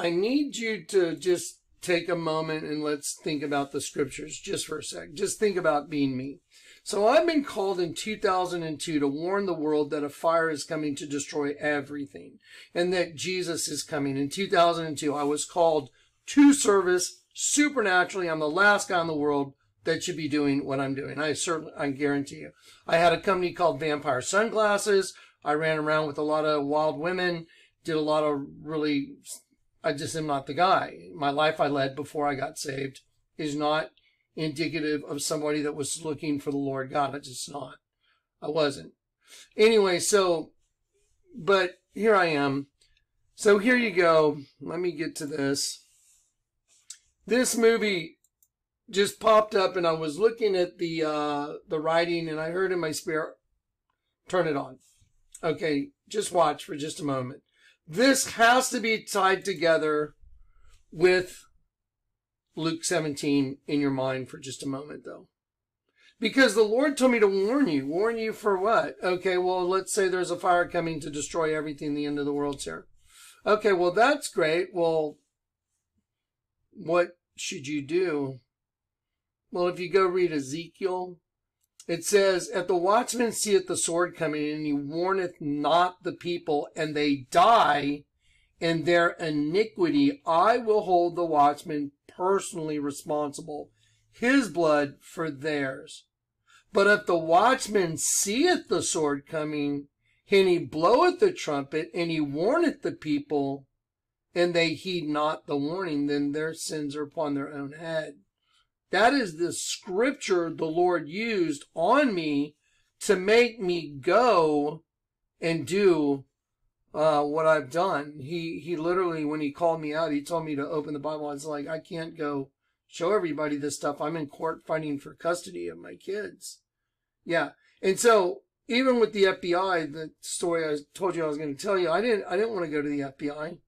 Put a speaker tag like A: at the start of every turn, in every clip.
A: I need you to just take a moment and let's think about the scriptures just for a sec. Just think about being me. So I've been called in 2002 to warn the world that a fire is coming to destroy everything and that Jesus is coming. In 2002, I was called to service supernaturally. I'm the last guy in the world that should be doing what I'm doing. I certainly, I guarantee you. I had a company called Vampire Sunglasses. I ran around with a lot of wild women, did a lot of really, I just am not the guy. My life I led before I got saved is not indicative of somebody that was looking for the Lord God. It's just not. I wasn't. Anyway, so, but here I am. So here you go. Let me get to this. This movie just popped up and I was looking at the, uh, the writing and I heard in my spirit, turn it on. Okay. Just watch for just a moment. This has to be tied together with Luke 17 in your mind for just a moment, though. Because the Lord told me to warn you. Warn you for what? Okay, well, let's say there's a fire coming to destroy everything, the end of the world's here. Okay, well, that's great. Well, what should you do? Well, if you go read Ezekiel, it says, At the watchman seeth the sword coming, and he warneth not the people, and they die in their iniquity. I will hold the watchman personally responsible, his blood for theirs. But if the watchman seeth the sword coming, and he bloweth the trumpet, and he warneth the people, and they heed not the warning, then their sins are upon their own head. That is the scripture the Lord used on me to make me go and do uh, what I've done. He he literally, when he called me out, he told me to open the Bible. I was like, I can't go show everybody this stuff. I'm in court fighting for custody of my kids. Yeah, and so even with the FBI, the story I told you I was going to tell you, I didn't I didn't want to go to the FBI.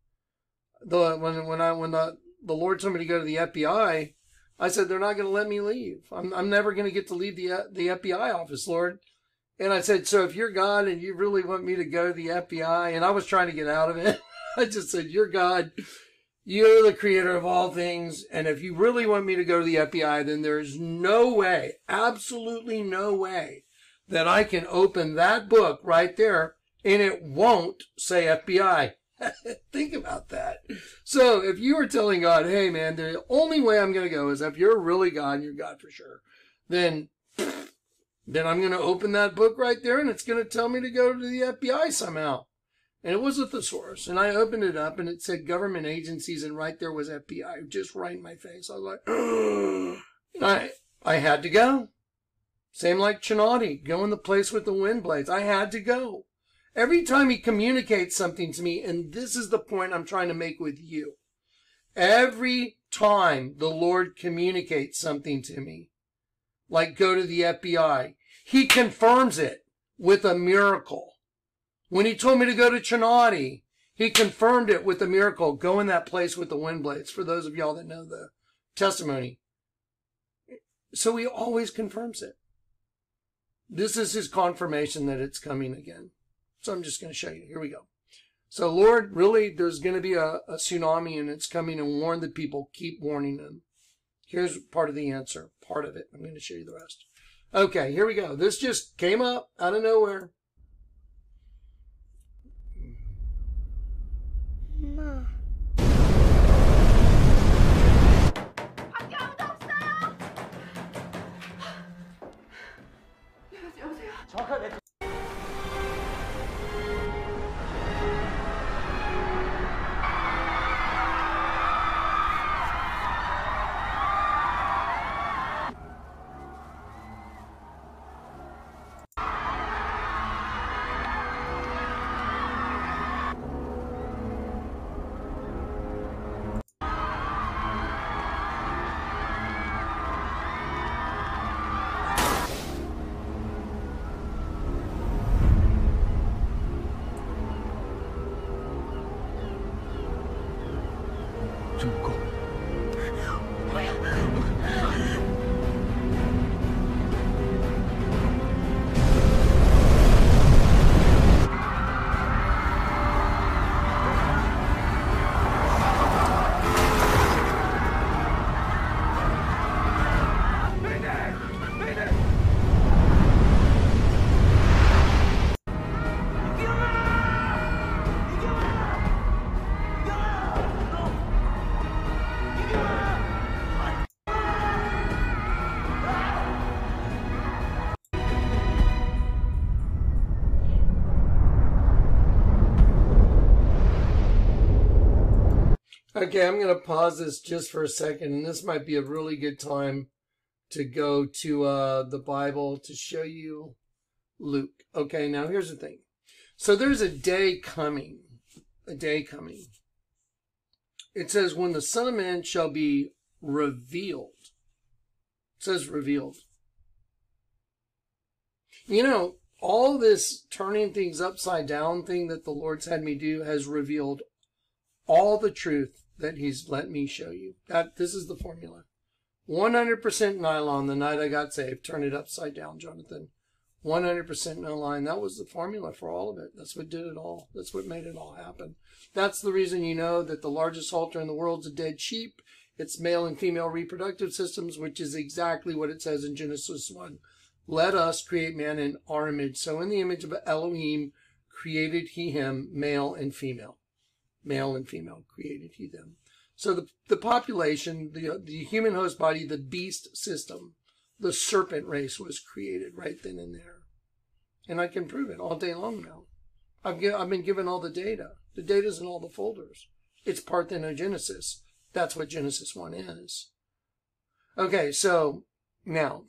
A: The when when I when the the Lord told me to go to the FBI, I said they're not going to let me leave. I'm I'm never going to get to leave the uh, the FBI office, Lord. And I said, so if you're God and you really want me to go to the FBI, and I was trying to get out of it, I just said, you're God. You're the creator of all things. And if you really want me to go to the FBI, then there's no way, absolutely no way that I can open that book right there and it won't say FBI. Think about that. So if you are telling God, hey man, the only way I'm going to go is if you're really God and you're God for sure, then then I'm going to open that book right there and it's going to tell me to go to the FBI somehow. And it was a thesaurus. And I opened it up and it said government agencies and right there was FBI just right in my face. I was like, I, I had to go. Same like Chinati, go in the place with the wind blades. I had to go. Every time he communicates something to me, and this is the point I'm trying to make with you. Every time the Lord communicates something to me, like go to the FBI, he confirms it with a miracle. When he told me to go to Chinati, he confirmed it with a miracle. Go in that place with the wind blades, for those of y'all that know the testimony. So he always confirms it. This is his confirmation that it's coming again. So I'm just going to show you. Here we go. So Lord, really, there's going to be a, a tsunami and it's coming and warn the people. Keep warning them. Here's part of the answer. Part of it. I'm going to show you the rest. Okay, here we go. This just came up out of nowhere.
B: Ma.
A: Okay, I'm going to pause this just for a second, and this might be a really good time to go to uh, the Bible to show you Luke. Okay, now here's the thing. So there's a day coming, a day coming. It says, when the Son of Man shall be revealed. It says revealed. You know, all this turning things upside down thing that the Lord's had me do has revealed all the truth that he's let me show you. That this is the formula. 100% nylon the night I got saved. Turn it upside down, Jonathan. 100% nylon. That was the formula for all of it. That's what did it all. That's what made it all happen. That's the reason you know that the largest halter in the world is a dead sheep. It's male and female reproductive systems, which is exactly what it says in Genesis 1. Let us create man in our image. So in the image of Elohim created he him, male and female male and female created he them. So the, the population, the, the human host body, the beast system, the serpent race was created right then and there. And I can prove it all day long now. I've, give, I've been given all the data. The data's in all the folders. It's parthenogenesis. That's what Genesis 1 is. Okay, so now,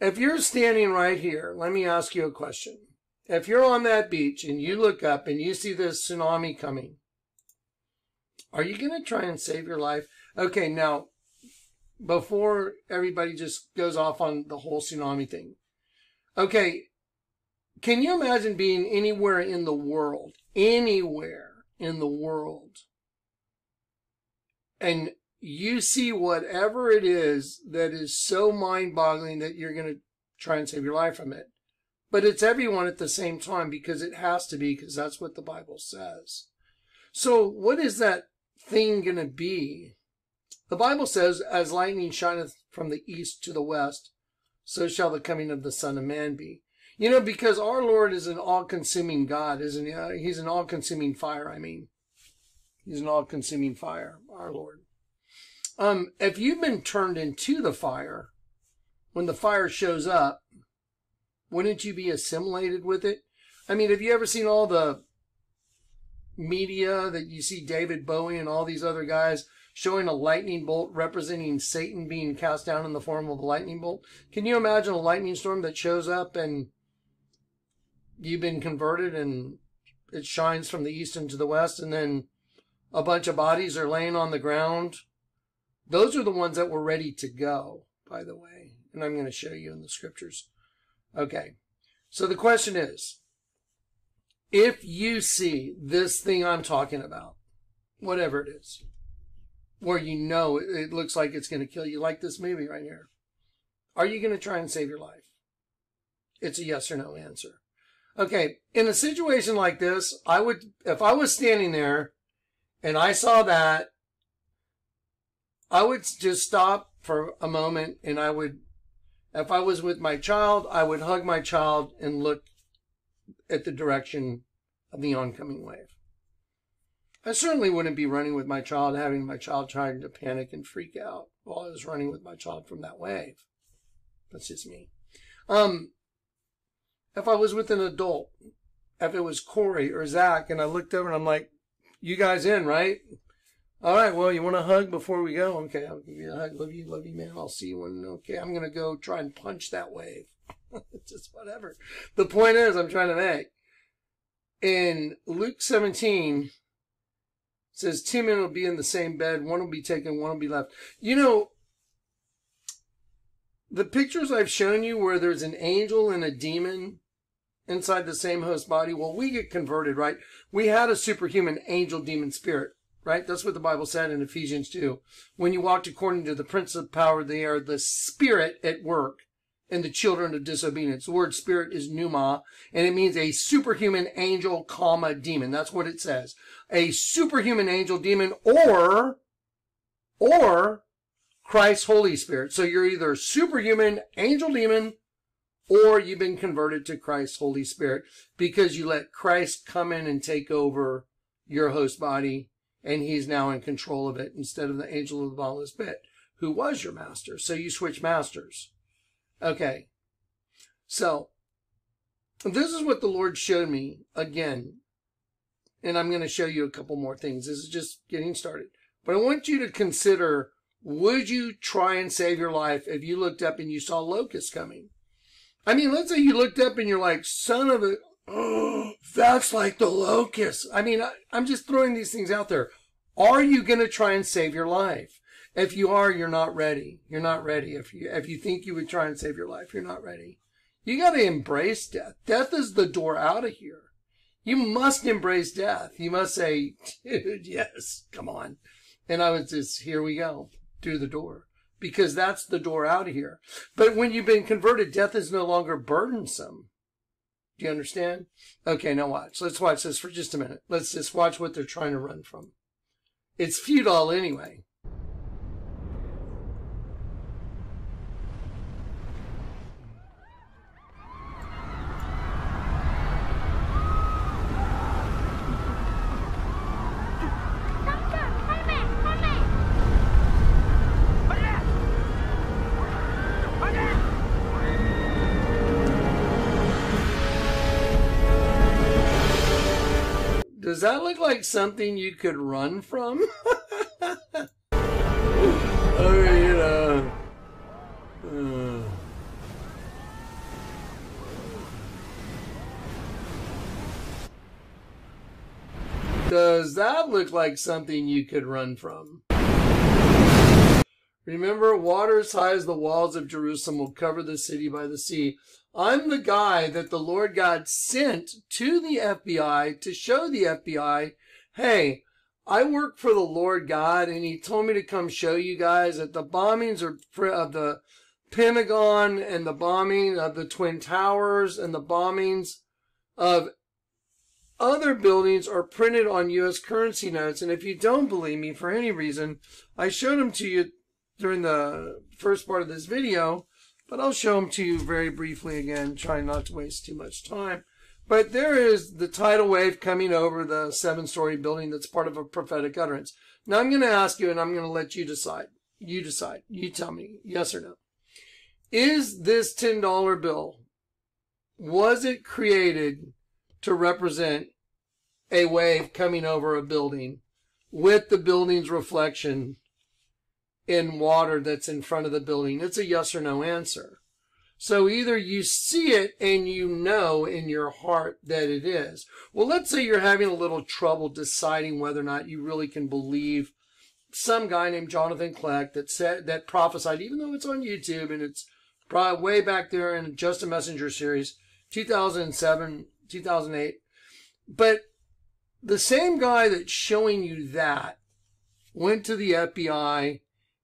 A: if you're standing right here, let me ask you a question. If you're on that beach and you look up and you see this tsunami coming, are you going to try and save your life? Okay, now, before everybody just goes off on the whole tsunami thing. Okay, can you imagine being anywhere in the world, anywhere in the world, and you see whatever it is that is so mind boggling that you're going to try and save your life from it? But it's everyone at the same time because it has to be because that's what the Bible says. So what is that thing going to be? The Bible says, as lightning shineth from the east to the west, so shall the coming of the Son of Man be. You know, because our Lord is an all-consuming God, isn't he? Uh, he's an all-consuming fire, I mean. He's an all-consuming fire, our Lord. Um, if you've been turned into the fire, when the fire shows up, wouldn't you be assimilated with it? I mean, have you ever seen all the media that you see David Bowie and all these other guys showing a lightning bolt representing Satan being cast down in the form of a lightning bolt. Can you imagine a lightning storm that shows up and you've been converted and it shines from the east into the west and then a bunch of bodies are laying on the ground? Those are the ones that were ready to go, by the way. And I'm going to show you in the scriptures. Okay. So the question is, if you see this thing I'm talking about, whatever it is, where you know it looks like it's going to kill you, like this movie right here, are you going to try and save your life? It's a yes or no answer. Okay, in a situation like this, I would, if I was standing there and I saw that, I would just stop for a moment and I would, if I was with my child, I would hug my child and look at the direction of the oncoming wave. I certainly wouldn't be running with my child, having my child trying to panic and freak out while I was running with my child from that wave. That's just me. Um, if I was with an adult, if it was Corey or Zach, and I looked over and I'm like, you guys in, right? All right, well, you want a hug before we go? Okay, I'll give you a hug. Love you, love you, man. I'll see you when, okay, I'm going to go try and punch that wave. Just whatever. The point is, I'm trying to make. In Luke 17, says two men will be in the same bed, one will be taken, one will be left. You know, the pictures I've shown you where there's an angel and a demon inside the same host body, well, we get converted, right? We had a superhuman angel demon spirit, right? That's what the Bible said in Ephesians 2. When you walked according to the prince of power of the air, the spirit at work and the children of disobedience. The word spirit is pneuma, and it means a superhuman angel, comma, demon. That's what it says. A superhuman angel, demon, or, or Christ's Holy Spirit. So you're either superhuman angel, demon, or you've been converted to Christ's Holy Spirit because you let Christ come in and take over your host body, and he's now in control of it instead of the angel of the bottomless pit, who was your master. So you switch masters. Okay. So, this is what the Lord showed me again. And I'm going to show you a couple more things. This is just getting started. But I want you to consider would you try and save your life if you looked up and you saw locusts coming? I mean, let's say you looked up and you're like, son of a, oh, that's like the locust. I mean, I, I'm just throwing these things out there. Are you going to try and save your life? If you are, you're not ready. You're not ready. If you, if you think you would try and save your life, you're not ready. You got to embrace death. Death is the door out of here. You must embrace death. You must say, dude, yes, come on. And I was just, here we go, through the door. Because that's the door out of here. But when you've been converted, death is no longer burdensome. Do you understand? Okay, now watch. Let's watch this for just a minute. Let's just watch what they're trying to run from. It's futile anyway. Does that look like something you could run from? okay, you know. Uh. Does that look like something you could run from? Remember, water as high as the walls of Jerusalem will cover the city by the sea. I'm the guy that the Lord God sent to the FBI to show the FBI, hey, I work for the Lord God, and He told me to come show you guys that the bombings of the Pentagon and the bombing of the Twin Towers and the bombings of other buildings are printed on U.S. currency notes. And if you don't believe me for any reason, I showed them to you during the first part of this video but I'll show them to you very briefly again, trying not to waste too much time. But there is the tidal wave coming over the seven story building that's part of a prophetic utterance. Now I'm going to ask you and I'm going to let you decide. You decide. You tell me yes or no. Is this $10 bill, was it created to represent a wave coming over a building with the building's reflection in water that's in front of the building? It's a yes or no answer. So either you see it and you know in your heart that it is. Well, let's say you're having a little trouble deciding whether or not you really can believe some guy named Jonathan Kleck that said that prophesied, even though it's on YouTube and it's probably way back there in Just a Messenger series, 2007, 2008. But the same guy that's showing you that went to the FBI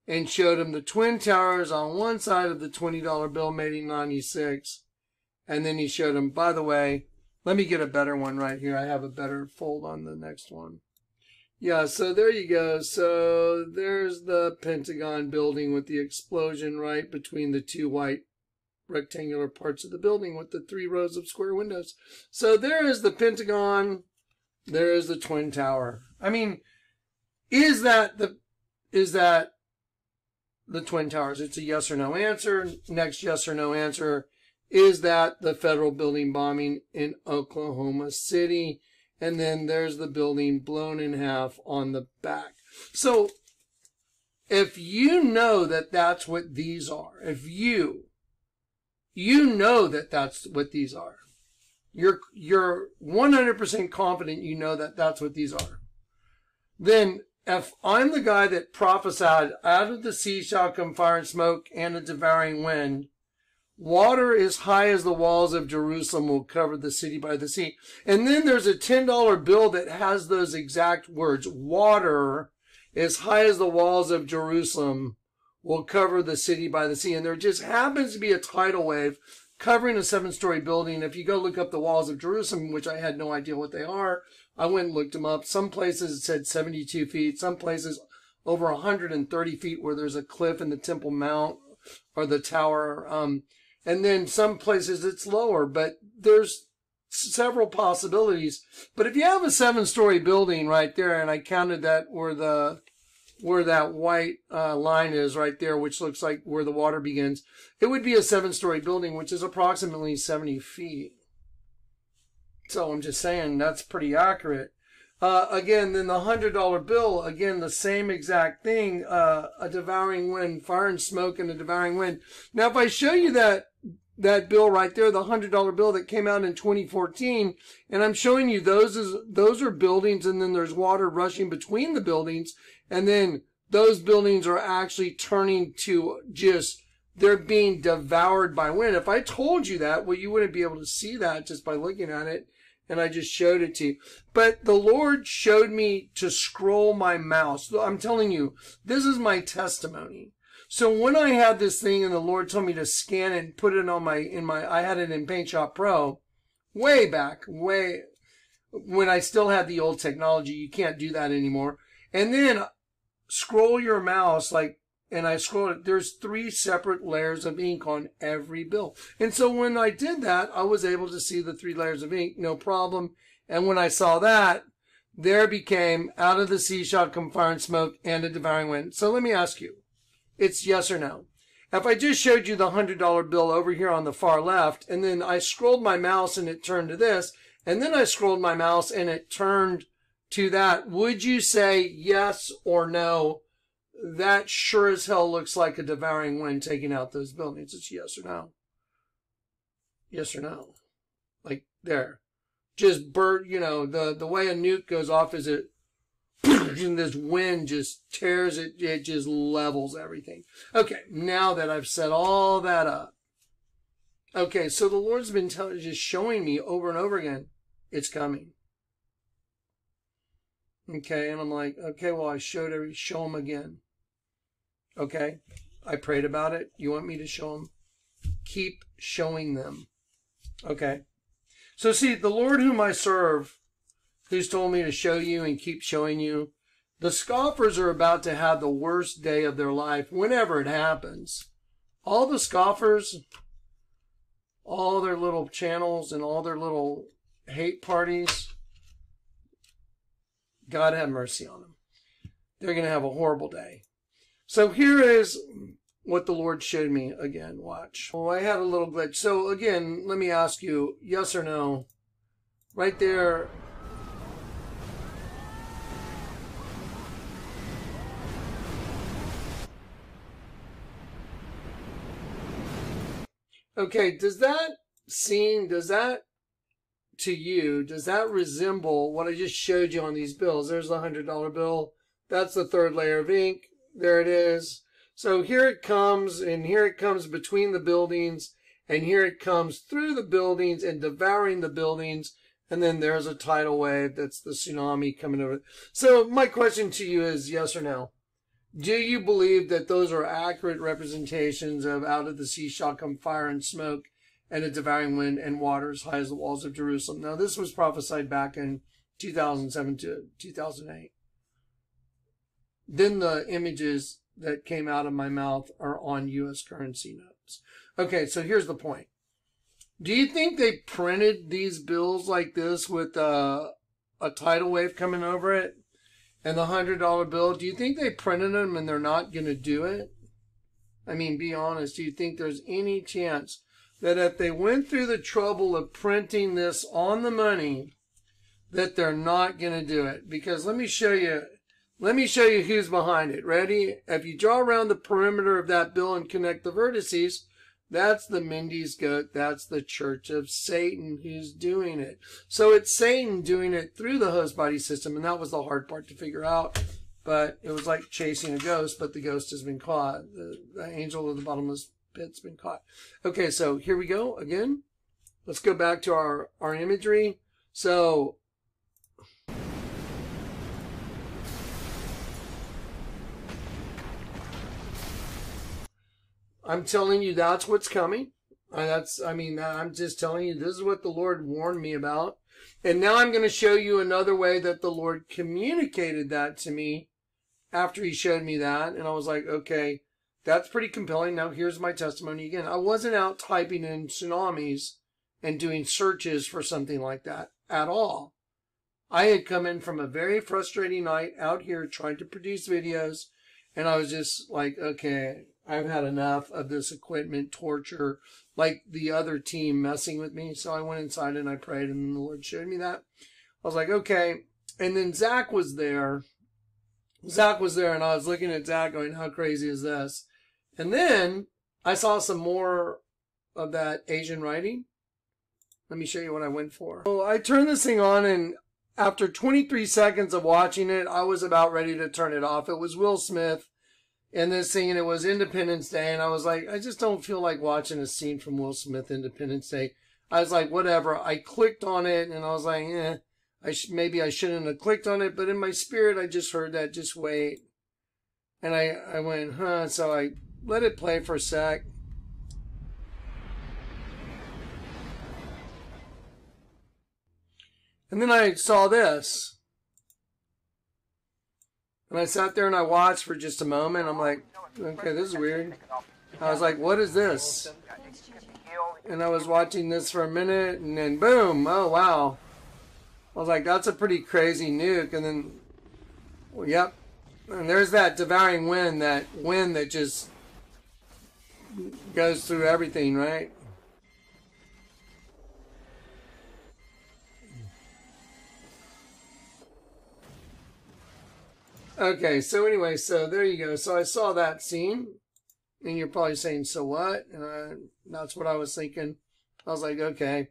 A: and showed him the Twin Towers on one side of the $20 bill made in 96. And then he showed him, by the way, let me get a better one right here. I have a better fold on the next one. Yeah, so there you go. So there's the Pentagon building with the explosion right between the two white rectangular parts of the building with the three rows of square windows. So there is the Pentagon. There is the Twin Tower. I mean, is that the, is that the Twin Towers. It's a yes or no answer. Next yes or no answer is that the federal building bombing in Oklahoma City. And then there's the building blown in half on the back. So if you know that that's what these are, if you, you know that that's what these are, you're, you're 100% confident you know that that's what these are, then if I'm the guy that prophesied, out of the sea shall come fire and smoke and a devouring wind, water as high as the walls of Jerusalem will cover the city by the sea. And then there's a $10 bill that has those exact words. Water as high as the walls of Jerusalem will cover the city by the sea. And there just happens to be a tidal wave covering a seven story building. If you go look up the walls of Jerusalem, which I had no idea what they are, I went and looked them up. Some places it said 72 feet, some places over 130 feet where there's a cliff in the Temple Mount or the tower. Um, and then some places it's lower, but there's several possibilities. But if you have a seven story building right there, and I counted that where the, where that white uh, line is right there, which looks like where the water begins, it would be a seven story building, which is approximately 70 feet. So I'm just saying that's pretty accurate. Uh, again, then the hundred dollar bill, again, the same exact thing, uh, a devouring wind, fire and smoke and a devouring wind. Now, if I show you that, that bill right there, the hundred dollar bill that came out in 2014, and I'm showing you those is, those are buildings and then there's water rushing between the buildings and then those buildings are actually turning to just, they're being devoured by wind. If I told you that, well, you wouldn't be able to see that just by looking at it and I just showed it to you. But the Lord showed me to scroll my mouse. I'm telling you, this is my testimony. So when I had this thing and the Lord told me to scan it and put it on my, in my, I had it in Paint Shop Pro way back, way, when I still had the old technology. You can't do that anymore. And then scroll your mouse like and I scrolled it, there's three separate layers of ink on every bill. And so when I did that, I was able to see the three layers of ink, no problem. And when I saw that, there became out of the sea shot come fire and smoke and a devouring wind. So let me ask you, it's yes or no. If I just showed you the hundred dollar bill over here on the far left, and then I scrolled my mouse and it turned to this, and then I scrolled my mouse and it turned to that, would you say yes or no? That sure as hell looks like a devouring wind taking out those buildings. It's yes or no. Yes or no. Like there. Just bird, you know, the, the way a nuke goes off is it, and this wind just tears it, it just levels everything. Okay, now that I've set all that up. Okay, so the Lord's been telling, just showing me over and over again, it's coming. Okay, and I'm like, okay, well, I showed every, show him again. Okay, I prayed about it. You want me to show them? Keep showing them. Okay. So see, the Lord whom I serve, who's told me to show you and keep showing you, the scoffers are about to have the worst day of their life whenever it happens. All the scoffers, all their little channels and all their little hate parties, God have mercy on them. They're going to have a horrible day. So here is what the Lord showed me again. Watch. Oh, I had a little glitch. So again, let me ask you, yes or no? Right there. Okay, does that scene, does that to you, does that resemble what I just showed you on these bills? There's the $100 bill. That's the third layer of ink. There it is. So here it comes, and here it comes between the buildings, and here it comes through the buildings and devouring the buildings. And then there's a tidal wave. That's the tsunami coming over. So my question to you is yes or no? Do you believe that those are accurate representations of out of the sea shall come fire and smoke and a devouring wind and water as high as the walls of Jerusalem? Now this was prophesied back in 2007 to 2008 then the images that came out of my mouth are on US currency notes. Okay, so here's the point. Do you think they printed these bills like this with a, a tidal wave coming over it and the hundred dollar bill? Do you think they printed them and they're not going to do it? I mean, be honest. Do you think there's any chance that if they went through the trouble of printing this on the money, that they're not going to do it? Because let me show you let me show you who's behind it. Ready? If you draw around the perimeter of that bill and connect the vertices, that's the Mendes goat. That's the church of Satan who's doing it. So it's Satan doing it through the host body system. And that was the hard part to figure out. But it was like chasing a ghost, but the ghost has been caught. The, the angel of the bottomless pit's been caught. Okay, so here we go again. Let's go back to our, our imagery. So I'm telling you that's what's coming. That's, I mean, I'm just telling you this is what the Lord warned me about. And now I'm going to show you another way that the Lord communicated that to me after he showed me that. And I was like, okay, that's pretty compelling. Now here's my testimony again. I wasn't out typing in tsunamis and doing searches for something like that at all. I had come in from a very frustrating night out here trying to produce videos. And I was just like, okay, I've had enough of this equipment torture, like the other team messing with me. So I went inside and I prayed, and the Lord showed me that. I was like, okay. and then Zach was there. Zach was there, and I was looking at Zach going, How crazy is this? And then I saw some more of that Asian writing. Let me show you what I went for. So I turned this thing on, and after 23 seconds of watching it, I was about ready to turn it off. It was Will Smith in this thing, and it was Independence Day, and I was like, I just don't feel like watching a scene from Will Smith Independence Day. I was like, whatever. I clicked on it, and I was like, eh, I sh- maybe I shouldn't have clicked on it, but in my spirit, I just heard that. Just wait, and I I went, huh. So I let it play for a sec. And then I saw this. And I sat there and I watched for just a moment. I'm like, okay, this is weird. I was like, what is this? And I was watching this for a minute and then boom, oh wow. I was like, that's a pretty crazy nuke. And then, well, yep. And there's that devouring wind, that wind that just goes through everything, right? Okay, so anyway, so there you go. So I saw that scene, and you're probably saying, "So what?" And I, that's what I was thinking. I was like, "Okay."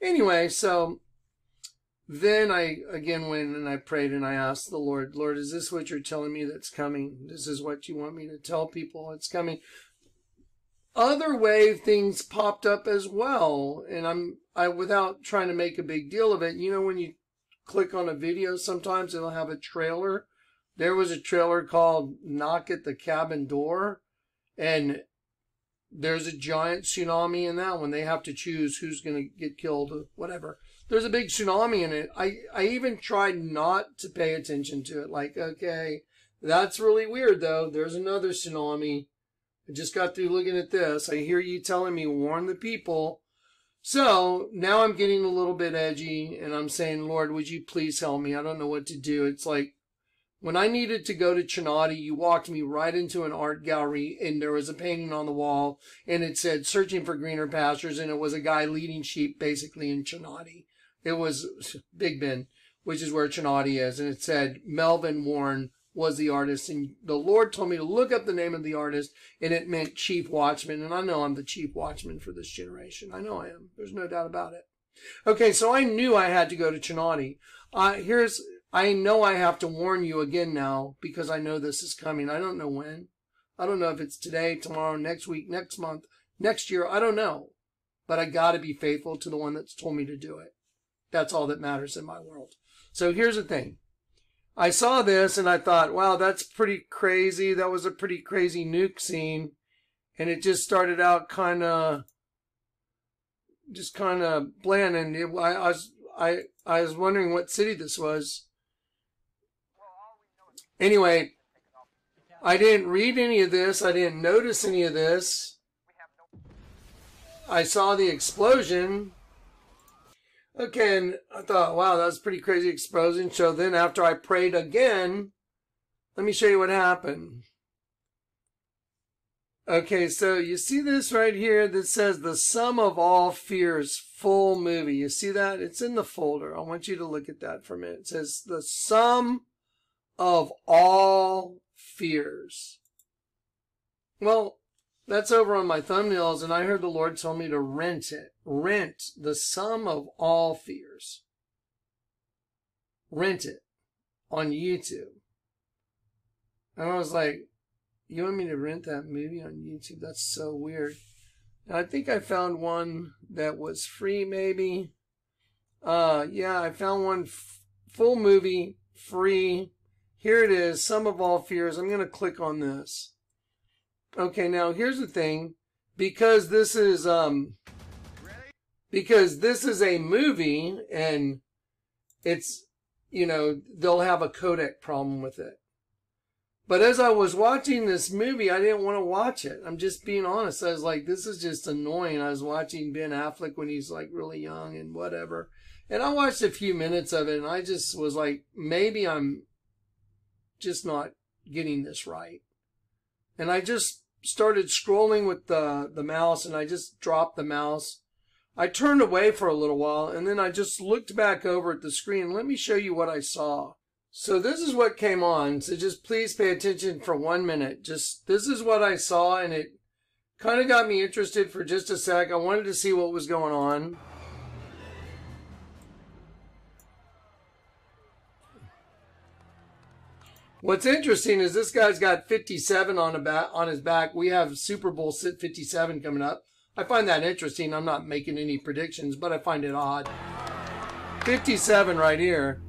A: Anyway, so then I again went and I prayed and I asked the Lord, "Lord, is this what you're telling me that's coming? This is what you want me to tell people? It's coming." Other wave things popped up as well, and I'm I without trying to make a big deal of it. You know, when you click on a video, sometimes it'll have a trailer there was a trailer called Knock at the Cabin Door, and there's a giant tsunami in that one. They have to choose who's going to get killed or whatever. There's a big tsunami in it. I, I even tried not to pay attention to it. Like, okay, that's really weird though. There's another tsunami. I just got through looking at this. I hear you telling me warn the people. So now I'm getting a little bit edgy and I'm saying, Lord, would you please help me? I don't know what to do. It's like, when I needed to go to Chinati, you walked me right into an art gallery and there was a painting on the wall and it said searching for greener pastures and it was a guy leading sheep basically in Chinati. It was Big Bend, which is where Chinati is. And it said Melvin Warren was the artist. And the Lord told me to look up the name of the artist and it meant chief watchman. And I know I'm the chief watchman for this generation. I know I am. There's no doubt about it. Okay. So I knew I had to go to Chinati. Uh, here's, I know I have to warn you again now because I know this is coming. I don't know when. I don't know if it's today, tomorrow, next week, next month, next year. I don't know. But I got to be faithful to the one that's told me to do it. That's all that matters in my world. So here's the thing. I saw this and I thought, wow, that's pretty crazy. That was a pretty crazy nuke scene. And it just started out kind of, just kind of bland. And it, I, I was, I, I was wondering what city this was. Anyway, I didn't read any of this. I didn't notice any of this. I saw the explosion. Okay, and I thought, wow, that was pretty crazy explosion. So then after I prayed again, let me show you what happened. Okay, so you see this right here that says the sum of all fears full movie. You see that? It's in the folder. I want you to look at that for a minute. It says the sum of all fears. Well, that's over on my thumbnails, and I heard the Lord tell me to rent it. Rent the sum of all fears. Rent it on YouTube. And I was like, you want me to rent that movie on YouTube? That's so weird. And I think I found one that was free, maybe. Uh, yeah, I found one full movie, free, here it is, Sum of All Fears. I'm going to click on this. Okay, now here's the thing. Because this is, um, because this is a movie and it's, you know, they'll have a codec problem with it. But as I was watching this movie, I didn't want to watch it. I'm just being honest. I was like, this is just annoying. I was watching Ben Affleck when he's like really young and whatever. And I watched a few minutes of it and I just was like, maybe I'm just not getting this right. And I just started scrolling with the, the mouse and I just dropped the mouse. I turned away for a little while and then I just looked back over at the screen. Let me show you what I saw. So this is what came on. So just please pay attention for one minute. Just this is what I saw and it kind of got me interested for just a sec. I wanted to see what was going on. What's interesting is this guy's got 57 on a back, on his back. We have Super Bowl 57 coming up. I find that interesting. I'm not making any predictions, but I find it odd. 57 right here.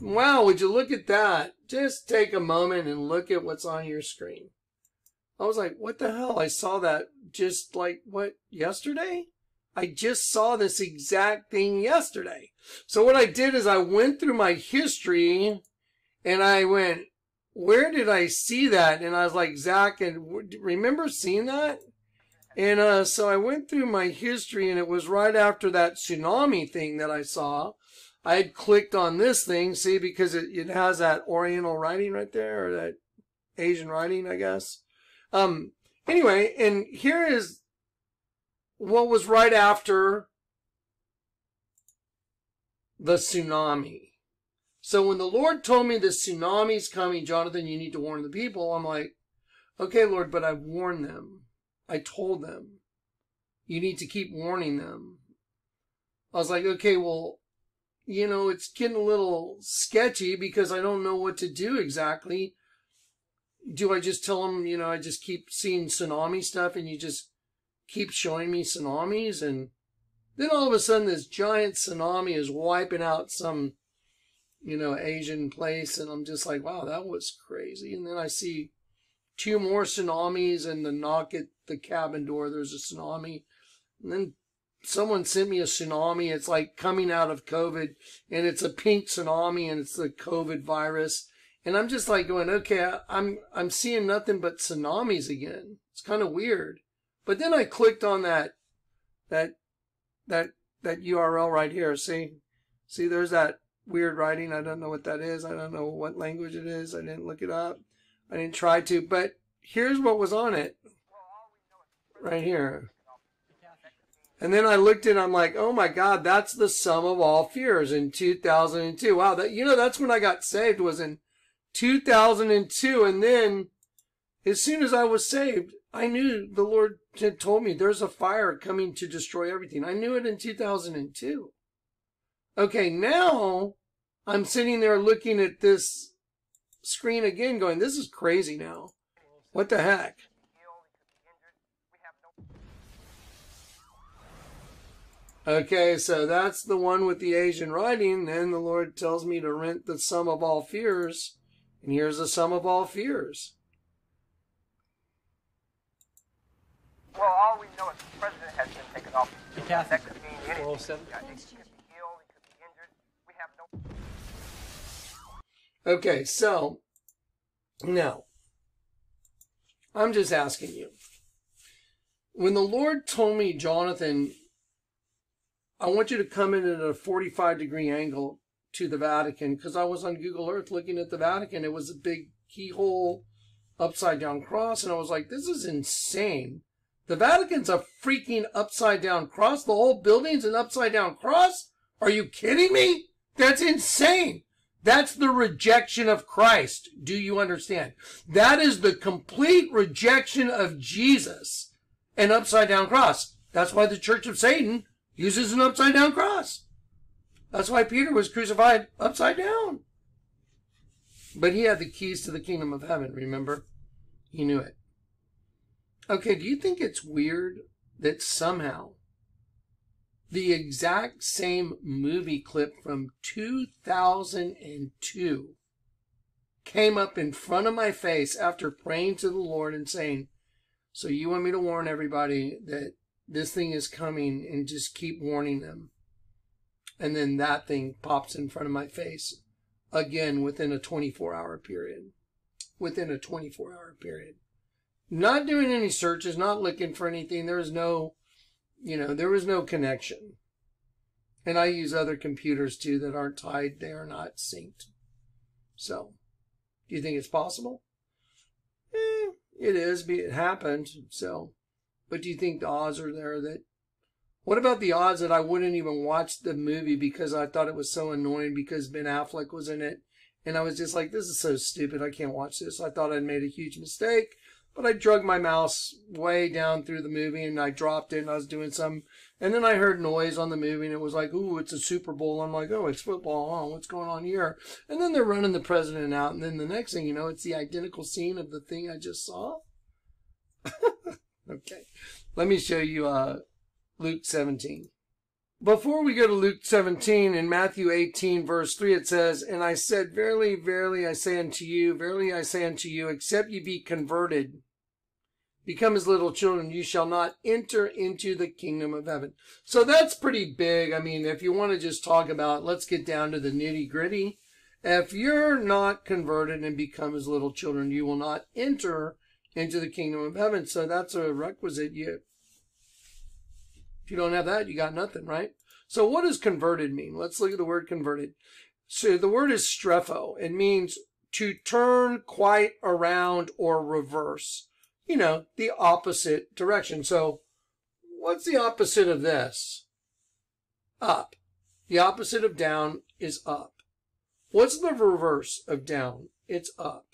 A: Wow, would you look at that? Just take a moment and look at what's on your screen. I was like, what the hell? I saw that just like, what, yesterday? I just saw this exact thing yesterday. So what I did is I went through my history and I went, where did I see that? And I was like, Zach, and remember seeing that? And uh, so I went through my history, and it was right after that tsunami thing that I saw. I had clicked on this thing, see, because it, it has that Oriental writing right there, or that Asian writing, I guess. Um, anyway, and here is what was right after the tsunami. So when the Lord told me the tsunami's coming, Jonathan, you need to warn the people, I'm like, okay, Lord, but I've warned them. I told them. You need to keep warning them. I was like, okay, well, you know, it's getting a little sketchy because I don't know what to do exactly. Do I just tell them, you know, I just keep seeing tsunami stuff and you just keep showing me tsunamis? And then all of a sudden, this giant tsunami is wiping out some, you know, Asian place. And I'm just like, wow, that was crazy. And then I see two more tsunamis and the knock at the cabin door. There's a tsunami. And then someone sent me a tsunami. It's like coming out of COVID and it's a pink tsunami and it's the COVID virus. And I'm just like going, okay, I'm, I'm seeing nothing but tsunamis again. It's kind of weird. But then I clicked on that, that, that, that URL right here. See, see, there's that weird writing. I don't know what that is. I don't know what language it is. I didn't look it up. I didn't try to, but here's what was on it. Right here. And then I looked it, I'm like, oh my God, that's the sum of all fears in 2002. Wow, that, you know, that's when I got saved was in 2002. And then as soon as I was saved, I knew the Lord had told me there's a fire coming to destroy everything. I knew it in 2002. Okay, now I'm sitting there looking at this screen again going, this is crazy now. What the heck? Okay, so that's the one with the Asian writing. Then the Lord tells me to rent the sum of all fears. And here's the sum of all fears.
B: Well, all we know is the president has been taken off.
C: The Catholic.
B: That could mean anything.
C: 407.
B: Yeah, he could be ill, he could be injured. We have no.
A: Okay, so now I'm just asking you. When the Lord told me, Jonathan, I want you to come in at a 45 degree angle to the Vatican, because I was on Google Earth looking at the Vatican. It was a big keyhole upside down cross, and I was like, this is insane. The Vatican's a freaking upside down cross. The whole building's an upside down cross? Are you kidding me? That's insane. That's the rejection of Christ. Do you understand? That is the complete rejection of Jesus. An upside down cross. That's why the Church of Satan uses an upside down cross. That's why Peter was crucified upside down. But he had the keys to the kingdom of heaven, remember? He knew it. Okay, do you think it's weird that somehow the exact same movie clip from 2002 came up in front of my face after praying to the Lord and saying, So you want me to warn everybody that this thing is coming and just keep warning them? And then that thing pops in front of my face again within a 24 hour period. Within a 24 hour period. Not doing any searches, not looking for anything. There was no you know, there was no connection. And I use other computers too that aren't tied, they are not synced. So, do you think it's possible? Eh, it is, it happened, so. But do you think the odds are there that, What about the odds that I wouldn't even watch the movie because I thought it was so annoying because Ben Affleck was in it? And I was just like, this is so stupid. I can't watch this. I thought I'd made a huge mistake, but I drug my mouse way down through the movie and I dropped it and I was doing some, and then I heard noise on the movie and it was like, ooh, it's a Super Bowl. I'm like, oh, it's football. Oh, what's going on here? And then they're running the president out. And then the next thing you know, it's the identical scene of the thing I just saw. okay. Let me show you, uh, Luke 17. Before we go to Luke 17, in Matthew 18, verse 3, it says, And I said, Verily, verily, I say unto you, verily, I say unto you, except ye be converted, become as little children, you shall not enter into the kingdom of heaven. So that's pretty big. I mean, if you want to just talk about, let's get down to the nitty gritty. If you're not converted and become as little children, you will not enter into the kingdom of heaven. So that's a requisite. You don't have that, you got nothing, right? So what does converted mean? Let's look at the word converted. So the word is strepho. It means to turn quite around or reverse. You know, the opposite direction. So what's the opposite of this? Up. The opposite of down is up. What's the reverse of down? It's up.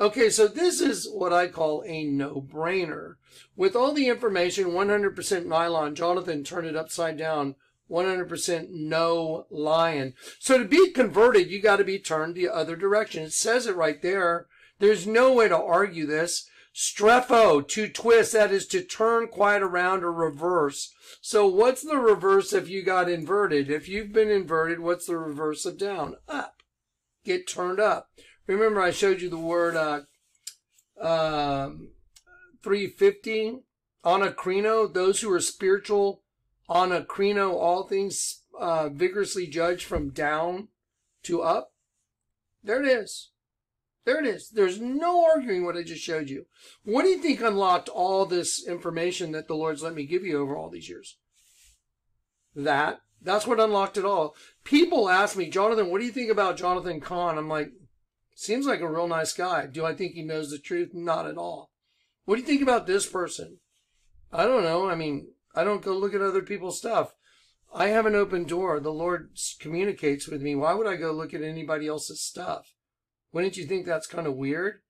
A: Okay, so this is what I call a no-brainer. With all the information, 100% nylon, Jonathan turned it upside down, 100% no lion. So to be converted, you got to be turned the other direction. It says it right there. There's no way to argue this. Strepho, to twist, that is to turn quite around or reverse. So what's the reverse if you got inverted? If you've been inverted, what's the reverse of down? Up. Get turned up. Remember, I showed you the word uh, um, 350 anakrino. Those who are spiritual, anakrino, all things uh, vigorously judged from down to up. There it is. There it is. There's no arguing what I just showed you. What do you think unlocked all this information that the Lord's let me give you over all these years? That. That's what unlocked it all. People ask me, Jonathan, what do you think about Jonathan Cahn? I'm like, Seems like a real nice guy. Do I think he knows the truth? Not at all. What do you think about this person? I don't know. I mean, I don't go look at other people's stuff. I have an open door. The Lord communicates with me. Why would I go look at anybody else's stuff? Wouldn't you think that's kind of weird?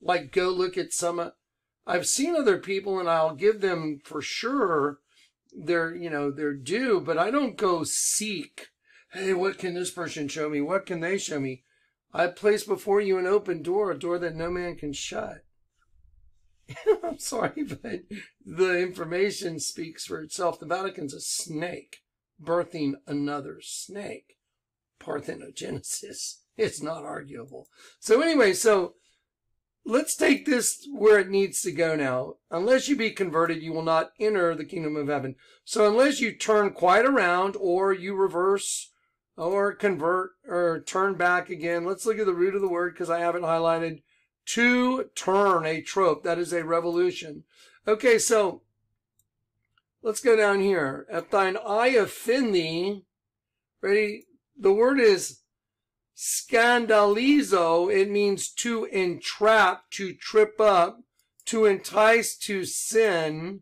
A: Like, go look at some. I've seen other people and I'll give them for sure their, you know, their due, but I don't go seek, hey, what can this person show me? What can they show me? I place before you an open door, a door that no man can shut. I'm sorry, but the information speaks for itself. The Vatican's a snake birthing another snake. Parthenogenesis. It's not arguable. So anyway, so let's take this where it needs to go now. Unless you be converted, you will not enter the kingdom of heaven. So unless you turn quite around or you reverse or convert or turn back again. Let's look at the root of the word because I have it highlighted. To turn a trope. That is a revolution. Okay, so let's go down here. If thine eye offend thee, ready? The word is scandalizo. It means to entrap, to trip up, to entice to sin.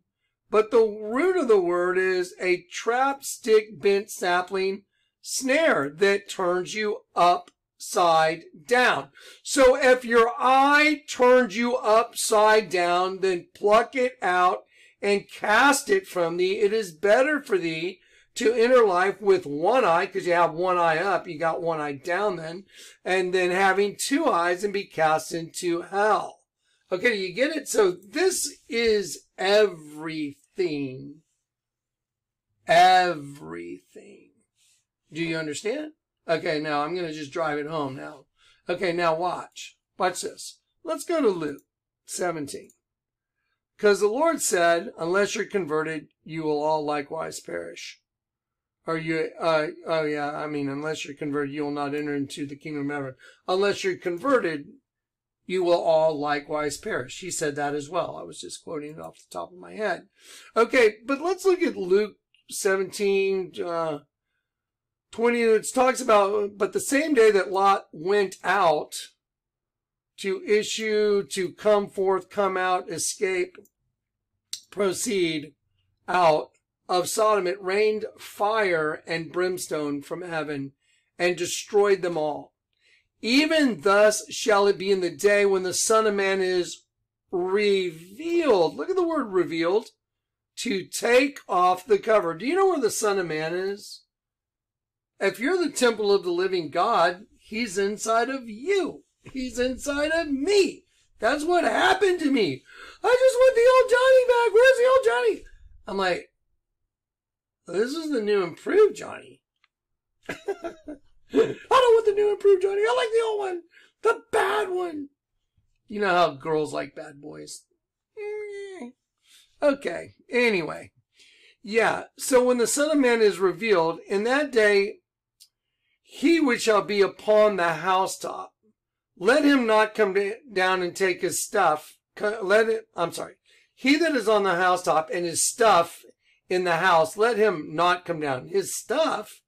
A: But the root of the word is a trap stick bent sapling snare that turns you upside down. So if your eye turns you upside down, then pluck it out and cast it from thee. It is better for thee to enter life with one eye, because you have one eye up, you got one eye down then, and then having two eyes and be cast into hell. Okay, you get it? So this is everything. Everything. Do you understand? Okay, now I'm going to just drive it home now. Okay, now watch. Watch this. Let's go to Luke 17. Because the Lord said, unless you're converted, you will all likewise perish. Or you, uh, oh yeah, I mean, unless you're converted, you will not enter into the kingdom of heaven. Unless you're converted, you will all likewise perish. He said that as well. I was just quoting it off the top of my head. Okay, but let's look at Luke 17, uh, 20 it talks about, but the same day that Lot went out to issue, to come forth, come out, escape, proceed out, of Sodom, it rained fire and brimstone from heaven and destroyed them all. Even thus shall it be in the day when the Son of Man is revealed. Look at the word revealed. To take off the cover. Do you know where the Son of Man is? If you're the temple of the living God, he's inside of you. He's inside of me. That's what happened to me. I just want the old Johnny back. Where's the old Johnny? I'm like, this is the new improved Johnny. I don't want the new improved Johnny. I like the old one. The bad one. You know how girls like bad boys. Okay. Anyway. Yeah. So when the Son of Man is revealed, in that day, he which shall be upon the housetop, let him not come down and take his stuff. Let it, I'm sorry. He that is on the housetop and his stuff in the house, let him not come down. His stuff,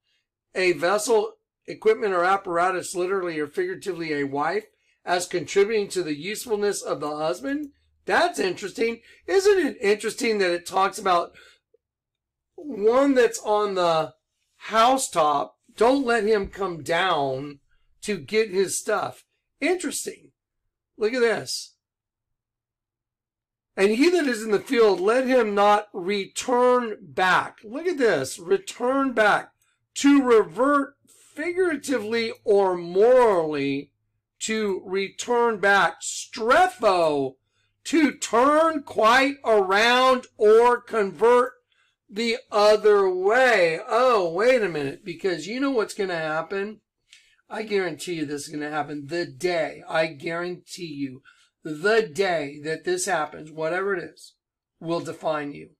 A: a vessel, equipment, or apparatus, literally or figuratively a wife, as contributing to the usefulness of the husband. That's interesting. Isn't it interesting that it talks about one that's on the housetop? Don't let him come down to get his stuff. Interesting. Look at this. And he that is in the field, let him not return back. Look at this. Return back. To revert figuratively or morally, to return back. Strepho. To turn quite around or convert the other way. Oh, wait a minute. Because you know what's going to happen? I guarantee you this is going to happen the day. I guarantee you the day that this happens, whatever it is, will define you.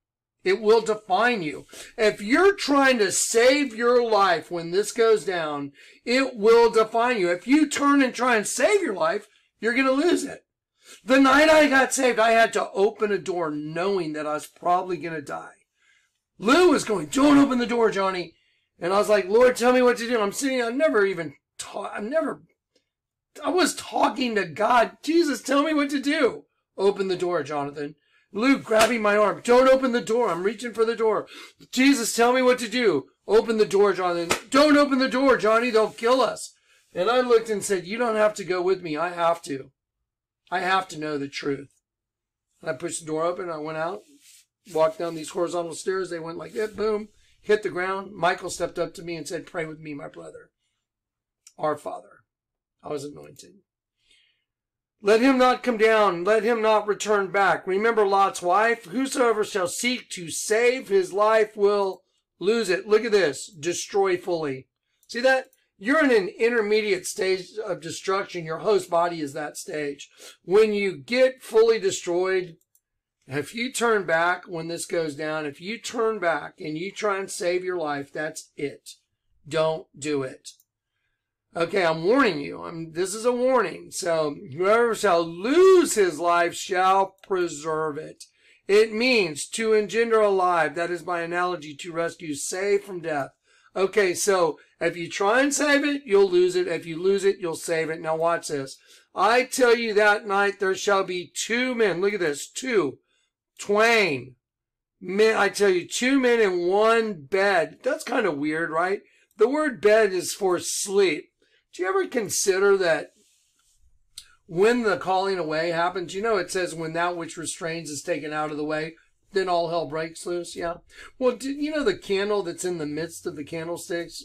A: It will define you. If you're trying to save your life when this goes down, it will define you. If you turn and try and save your life, you're going to lose it. The night I got saved, I had to open a door knowing that I was probably going to die. Lou was going, don't open the door, Johnny. And I was like, Lord, tell me what to do. I'm sitting, I've never even taught, I've never I was talking to God. Jesus, tell me what to do. Open the door, Jonathan. Luke grabbing my arm. Don't open the door. I'm reaching for the door. Jesus, tell me what to do. Open the door, Jonathan. Don't open the door, Johnny. They'll kill us. And I looked and said, You don't have to go with me. I have to. I have to know the truth. And I pushed the door open. I went out, walked down these horizontal stairs. They went like that, boom, hit the ground. Michael stepped up to me and said, Pray with me, my brother. Our Father I was anointed. Let him not come down, let him not return back. Remember Lot's wife? Whosoever shall seek to save his life will lose it. Look at this. Destroy fully. See that? You're in an intermediate stage of destruction. Your host body is that stage. When you get fully destroyed, if you turn back when this goes down, if you turn back and you try and save your life, that's it. Don't do it. Okay, I'm warning you. I'm, this is a warning. So whoever shall lose his life shall preserve it. It means to engender alive. That is my analogy to rescue, save from death. Okay, so if you try and save it, you'll lose it. If you lose it, you'll save it. Now watch this. I tell you that night there shall be two men. Look at this. Two. Twain. Men, I tell you, two men in one bed. That's kind of weird, right? The word bed is for sleep. Do you ever consider that when the calling away happens, you know, it says when that which restrains is taken out of the way, then all hell breaks loose. Yeah. Well, you know the candle that's in the midst of the candlesticks?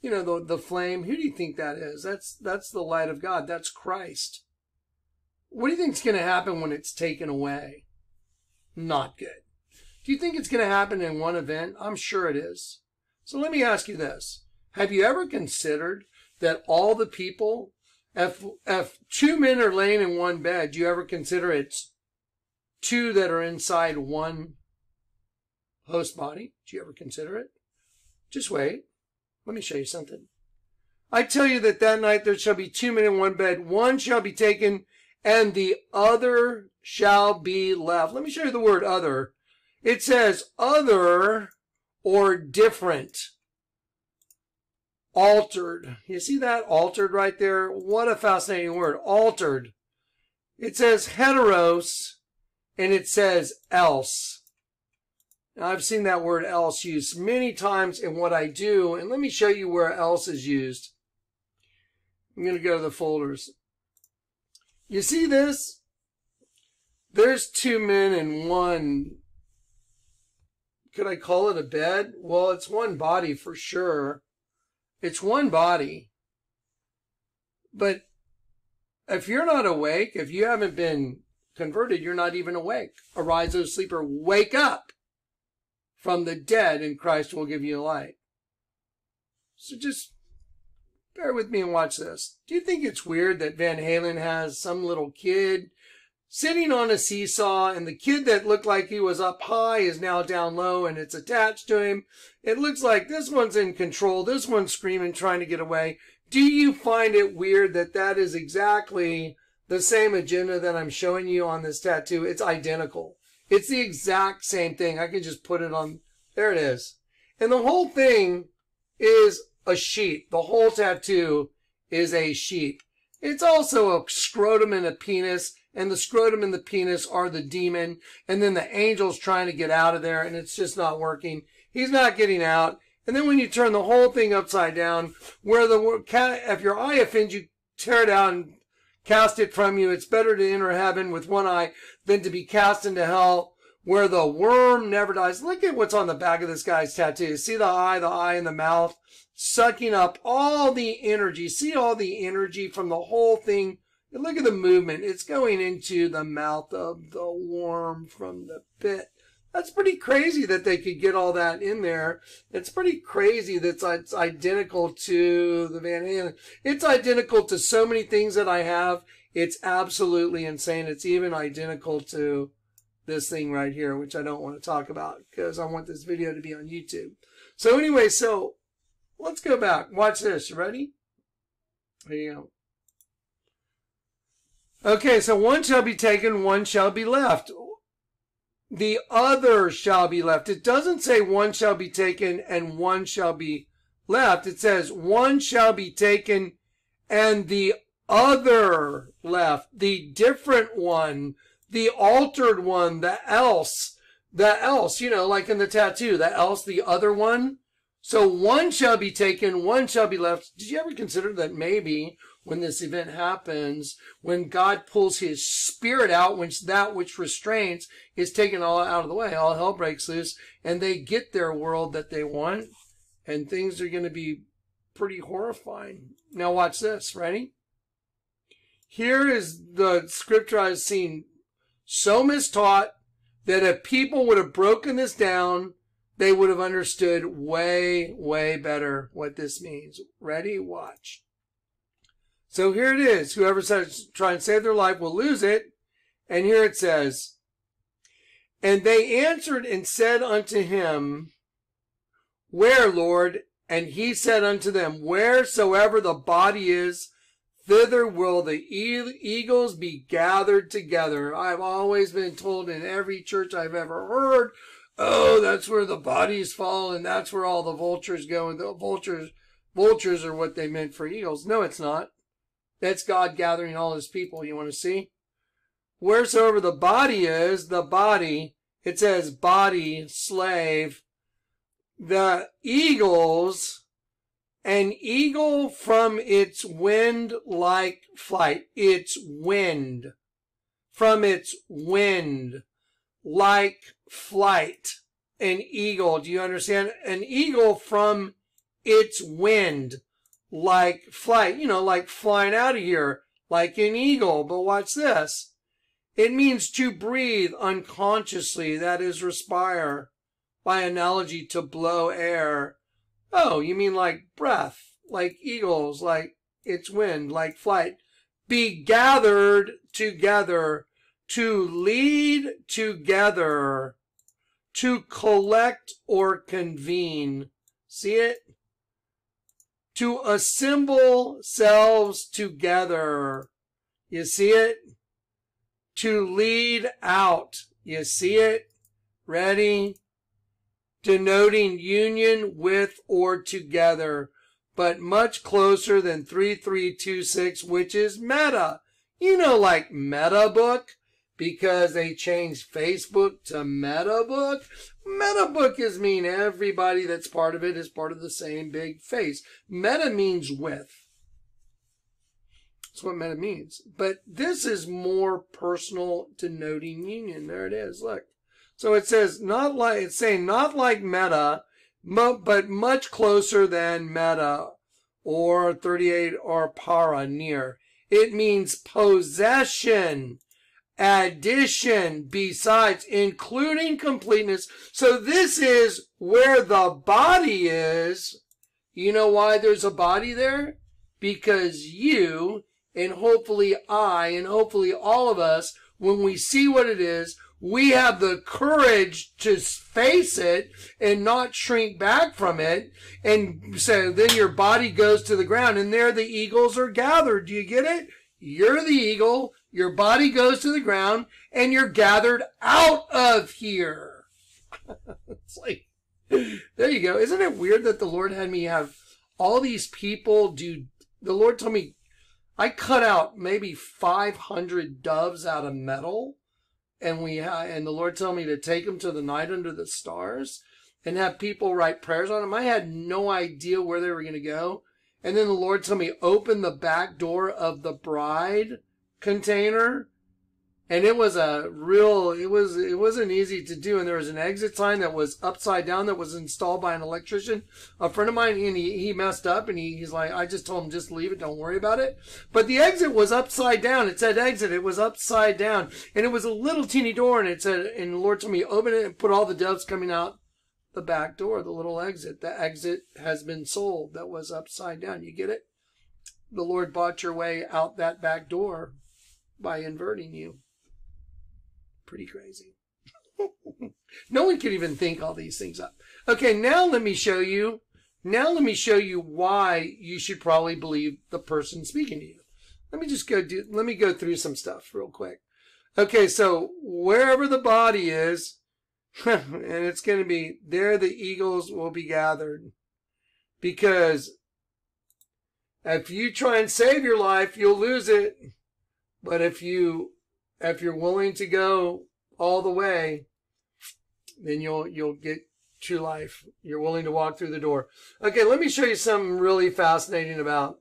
A: You know, the, the flame. Who do you think that is? That's, that's the light of God. That's Christ. What do you think's going to happen when it's taken away? Not good. Do you think it's going to happen in one event? I'm sure it is. So let me ask you this. Have you ever considered that all the people, if, if two men are laying in one bed, do you ever consider it's two that are inside one host body? Do you ever consider it? Just wait. Let me show you something. I tell you that that night there shall be two men in one bed. One shall be taken and the other shall be left. Let me show you the word other. It says other or different altered. You see that altered right there? What a fascinating word. Altered. It says heteros and it says else. Now, I've seen that word else used many times in what I do, and let me show you where else is used. I'm going to go to the folders. You see this? There's two men and one. Could I call it a bed? Well, it's one body for sure. It's one body. But if you're not awake, if you haven't been converted, you're not even awake. Arise, O sleeper, wake up from the dead, and Christ will give you light. So just bear with me and watch this. Do you think it's weird that Van Halen has some little kid sitting on a seesaw and the kid that looked like he was up high is now down low and it's attached to him? It looks like this one's in control. This one's screaming, trying to get away. Do you find it weird that that is exactly the same agenda that I'm showing you on this tattoo? It's identical. It's the exact same thing. I can just put it on. There it is. And the whole thing is a sheep. The whole tattoo is a sheep. It's also a scrotum and a penis, and the scrotum and the penis are the demon, and then the angel's trying to get out of there, and it's just not working. He's not getting out. And then when you turn the whole thing upside down, where the if your eye offends you, tear it out and cast it from you. It's better to enter heaven with one eye than to be cast into hell where the worm never dies. Look at what's on the back of this guy's tattoo. See the eye, the eye and the mouth sucking up all the energy. See all the energy from the whole thing. And look at the movement. It's going into the mouth of the worm from the pit. That's pretty crazy that they could get all that in there. It's pretty crazy that it's identical to the Van Halen. It's identical to so many things that I have. It's absolutely insane. It's even identical to this thing right here, which I don't want to talk about because I want this video to be on YouTube. So anyway, so let's go back. Watch this. Ready? There you go. Okay, so one shall be taken, one shall be left the other shall be left. It doesn't say one shall be taken and one shall be left. It says one shall be taken and the other left, the different one, the altered one, the else, the else, you know, like in the tattoo, the else, the other one. So one shall be taken, one shall be left. Did you ever consider that maybe when this event happens, when God pulls his spirit out, when that which restrains is taken all out of the way, all hell breaks loose, and they get their world that they want, and things are going to be pretty horrifying. Now watch this. Ready? Here is the scripture I've seen so mistaught that if people would have broken this down, they would have understood way, way better what this means. Ready? Watch. So here it is. Whoever says try and save their life will lose it. And here it says, And they answered and said unto him, Where, Lord? And he said unto them, Wheresoever the body is, thither will the eagles be gathered together. I've always been told in every church I've ever heard, oh, that's where the bodies fall and that's where all the vultures go. And the vultures, vultures are what they meant for eagles. No, it's not. That's God gathering all his people. You want to see? Wheresoever the body is, the body, it says body, slave, the eagles, an eagle from its wind like flight, its wind, from its wind like flight, an eagle. Do you understand? An eagle from its wind like flight, you know, like flying out of here, like an eagle. But watch this. It means to breathe unconsciously, that is, respire. By analogy, to blow air. Oh, you mean like breath, like eagles, like its wind, like flight. Be gathered together, to lead together, to collect or convene. See it? to assemble selves together. You see it? To lead out. You see it? Ready? Denoting union with or together, but much closer than 3326, which is meta. You know, like meta book? because they changed Facebook to Metabook. Metabook is mean everybody that's part of it is part of the same big face. Meta means with. That's what meta means. But this is more personal denoting union. There it is. Look. So it says not like, it's saying not like meta, but much closer than meta or 38 or para near. It means possession addition, besides, including completeness. So this is where the body is. You know why there's a body there? Because you, and hopefully I, and hopefully all of us, when we see what it is, we have the courage to face it and not shrink back from it. And so then your body goes to the ground and there the eagles are gathered. Do you get it? You're the eagle your body goes to the ground and you're gathered out of here. it's like, there you go. Isn't it weird that the Lord had me have all these people do, the Lord told me, I cut out maybe 500 doves out of metal and we and the Lord told me to take them to the night under the stars and have people write prayers on them. I had no idea where they were going to go. And then the Lord told me, open the back door of the bride container and it was a real it was it wasn't easy to do. And there was an exit sign that was upside down that was installed by an electrician. A friend of mine and he, he messed up and he, he's like i just told him just leave it don't worry about it. But the exit was upside down. It said exit. It was upside down. And it was a little teeny door and it said and the lord told me open it and put all the doves coming out the back door the little exit. The exit has been sold that was upside down. You get it? The lord bought your way out that back door by inverting you. Pretty crazy. no one can even think all these things up. Okay, now let me show you. Now let me show you why you should probably believe the person speaking to you. Let me just go do, let me go through some stuff real quick. Okay, so wherever the body is, and it's going to be there the eagles will be gathered. Because if you try and save your life, you'll lose it. But if you if you're willing to go all the way, then you'll you'll get true life. You're willing to walk through the door. Okay, let me show you something really fascinating about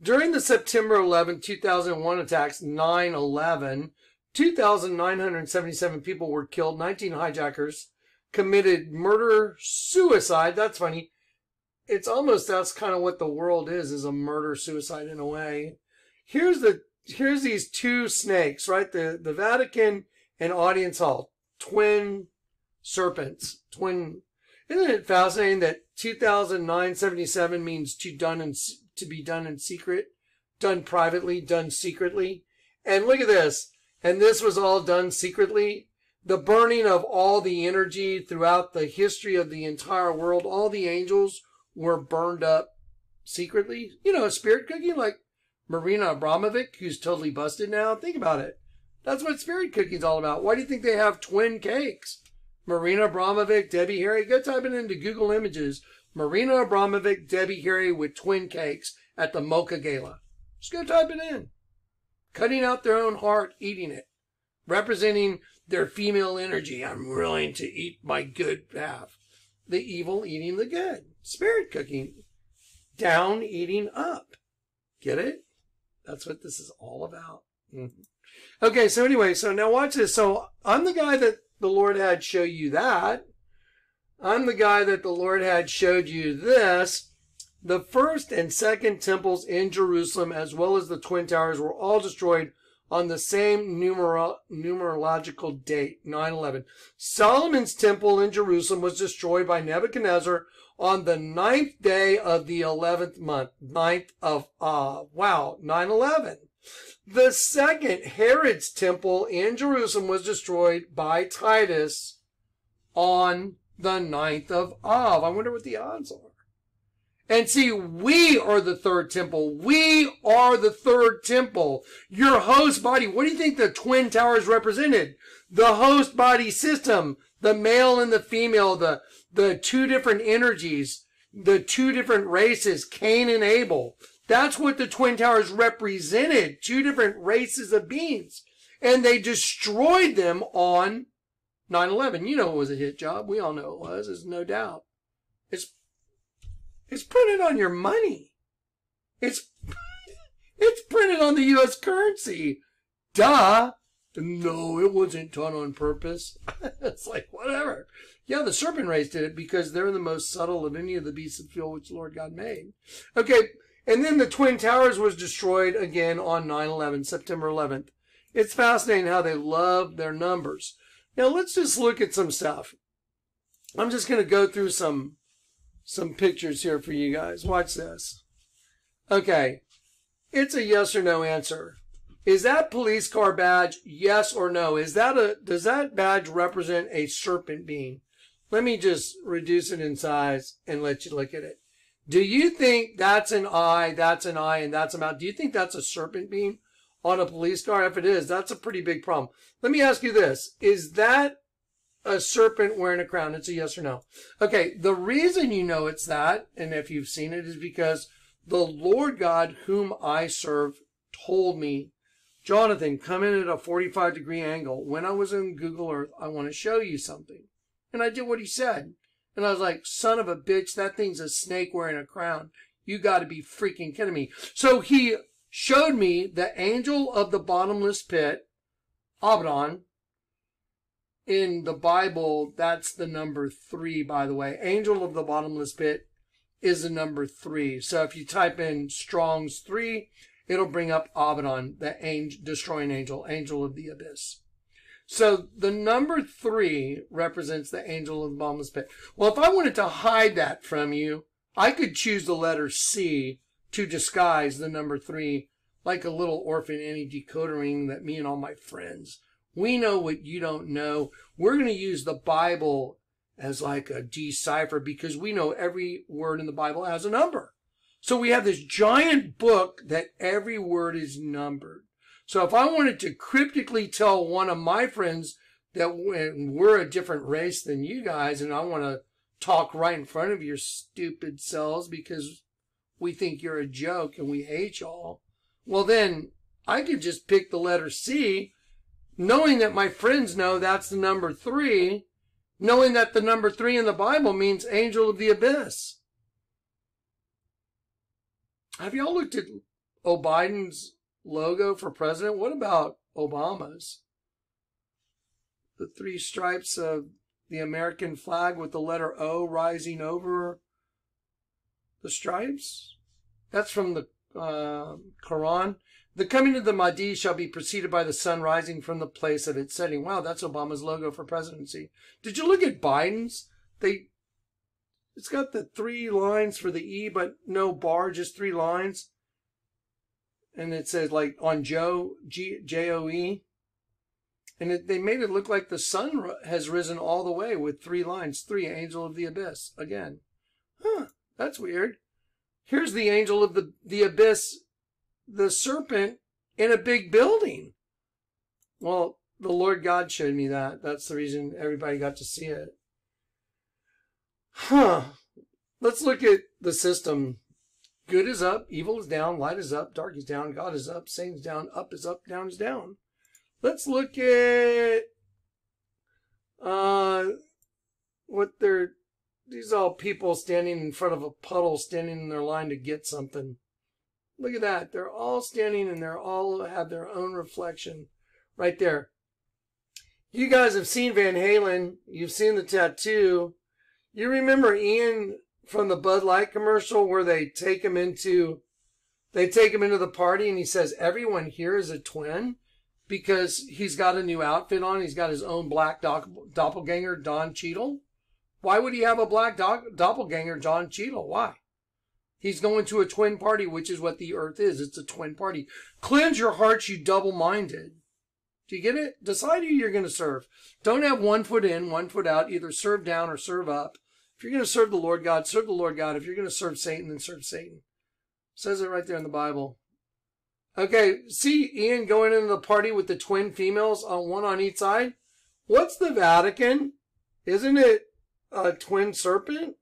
A: during the September 11, 2001 attacks, 9/11, 2,977 people were killed, 19 hijackers committed murder suicide. That's funny. It's almost that's kind of what the world is is a murder suicide in a way. Here's the here's these two snakes, right? The the Vatican and Audience Hall, twin serpents, twin. Isn't it fascinating that 2009-77 means to done and to be done in secret, done privately, done secretly? And look at this. And this was all done secretly. The burning of all the energy throughout the history of the entire world, all the angels were burned up secretly. You know, a spirit cookie, like Marina Abramovic, who's totally busted now. Think about it. That's what spirit cooking's all about. Why do you think they have twin cakes? Marina Abramovic, Debbie Harry. Go type it into Google Images. Marina Abramovic, Debbie Harry with twin cakes at the MOCA Gala. Just go type it in. Cutting out their own heart, eating it. Representing their female energy. I'm willing to eat my good half. The evil eating the good. Spirit cooking. Down eating up. Get it? That's what this is all about. Mm-hmm. Okay, so anyway, so now watch this. So I'm the guy that the Lord had show you that. I'm the guy that the Lord had showed you this. The first and second temples in Jerusalem, as well as the Twin Towers, were all destroyed on the same numero- numerological date, 9-11. Solomon's temple in Jerusalem was destroyed by Nebuchadnezzar on the ninth day of the 11th month, ninth of, uh, wow, 9-11. The second Herod's temple in Jerusalem was destroyed by Titus on the ninth of Av. I wonder what the odds are. And see, we are the third temple. We are the third temple. Your host body. What do you think the twin towers represented? The host body system, the male and the female, the, the two different energies, the two different races, Cain and Abel. That's what the Twin Towers represented. Two different races of beings. and they destroyed them on 9/11. You know it was a hit job. We all know it was. There's no doubt. It's it's printed on your money. It's it's printed on the U.S. currency. Duh. No, it wasn't done on purpose. it's like whatever. Yeah, the serpent race did it because they're the most subtle of any of the beasts of field which the Lord God made. Okay, and then the Twin Towers was destroyed again on 9-11, September 11th. It's fascinating how they love their numbers. Now let's just look at some stuff. I'm just going to go through some some pictures here for you guys. Watch this. Okay. It's a yes or no answer. Is that police car badge yes or no? Is that a does that badge represent a serpent being? Let me just reduce it in size and let you look at it. Do you think that's an eye, that's an eye, and that's a mouth? Do you think that's a serpent being on a police car? If it is, that's a pretty big problem. Let me ask you this. Is that a serpent wearing a crown? It's a yes or no. Okay, the reason you know it's that, and if you've seen it, is because the Lord God whom I serve told me, Jonathan, come in at a 45 degree angle. When I was in Google Earth, I want to show you something. And I did what he said. And I was like, son of a bitch, that thing's a snake wearing a crown. You got to be freaking kidding me. So he showed me the angel of the bottomless pit, Abaddon. In the Bible, that's the number three, by the way. Angel of the bottomless pit is the number three. So if you type in Strong's three, it'll bring up Abaddon, the angel, destroying angel, angel of the abyss. So the number three represents the angel of the bottomless pit. Well, if I wanted to hide that from you, I could choose the letter C to disguise the number three like a little orphan Annie decoder ring that me and all my friends, we know what you don't know. We're going to use the Bible as like a decipher because we know every word in the Bible has a number. So we have this giant book that every word is numbered. So if I wanted to cryptically tell one of my friends that we're a different race than you guys and I want to talk right in front of your stupid selves because we think you're a joke and we hate y'all, well then I could just pick the letter C, knowing that my friends know that's the number three, knowing that the number three in the Bible means angel of the abyss. Have y'all looked at Biden's logo for president? What about Obama's? The three stripes of the American flag with the letter O rising over the stripes? That's from the uh, Quran. The coming of the Mahdi shall be preceded by the sun rising from the place of its setting. Wow, that's Obama's logo for presidency. Did you look at Biden's? They, it's got the three lines for the E, but no bar, just three lines and it says like on Joe G J O E, and it, they made it look like the sun has risen all the way with three lines, three angel of the abyss again. Huh, that's weird. Here's the angel of the the abyss, the serpent in a big building. Well, the Lord God showed me that. That's the reason everybody got to see it. Huh. Let's look at the system Good is up, evil is down, light is up, dark is down, God is up, Satan's down, up is up, down is down. Let's look at uh what they're these all people standing in front of a puddle, standing in their line to get something. Look at that. They're all standing and they're all have their own reflection right there. You guys have seen Van Halen. You've seen the tattoo. You remember Ian from the Bud Light commercial where they take him into they take him into the party and he says everyone here is a twin because he's got a new outfit on. He's got his own black doppelganger, Don Cheadle. Why would he have a black doppelganger, Don Cheadle? Why? He's going to a twin party, which is what the earth is. It's a twin party. Cleanse your hearts, you double minded. Do you get it? Decide who you're going to serve. Don't have one foot in, one foot out. Either serve down or serve up. If you're going to serve the Lord God, serve the Lord God. If you're going to serve Satan, then serve Satan. It says it right there in the Bible. Okay, see Ian going into the party with the twin females, on one on each side. What's the Vatican? Isn't it a twin serpent?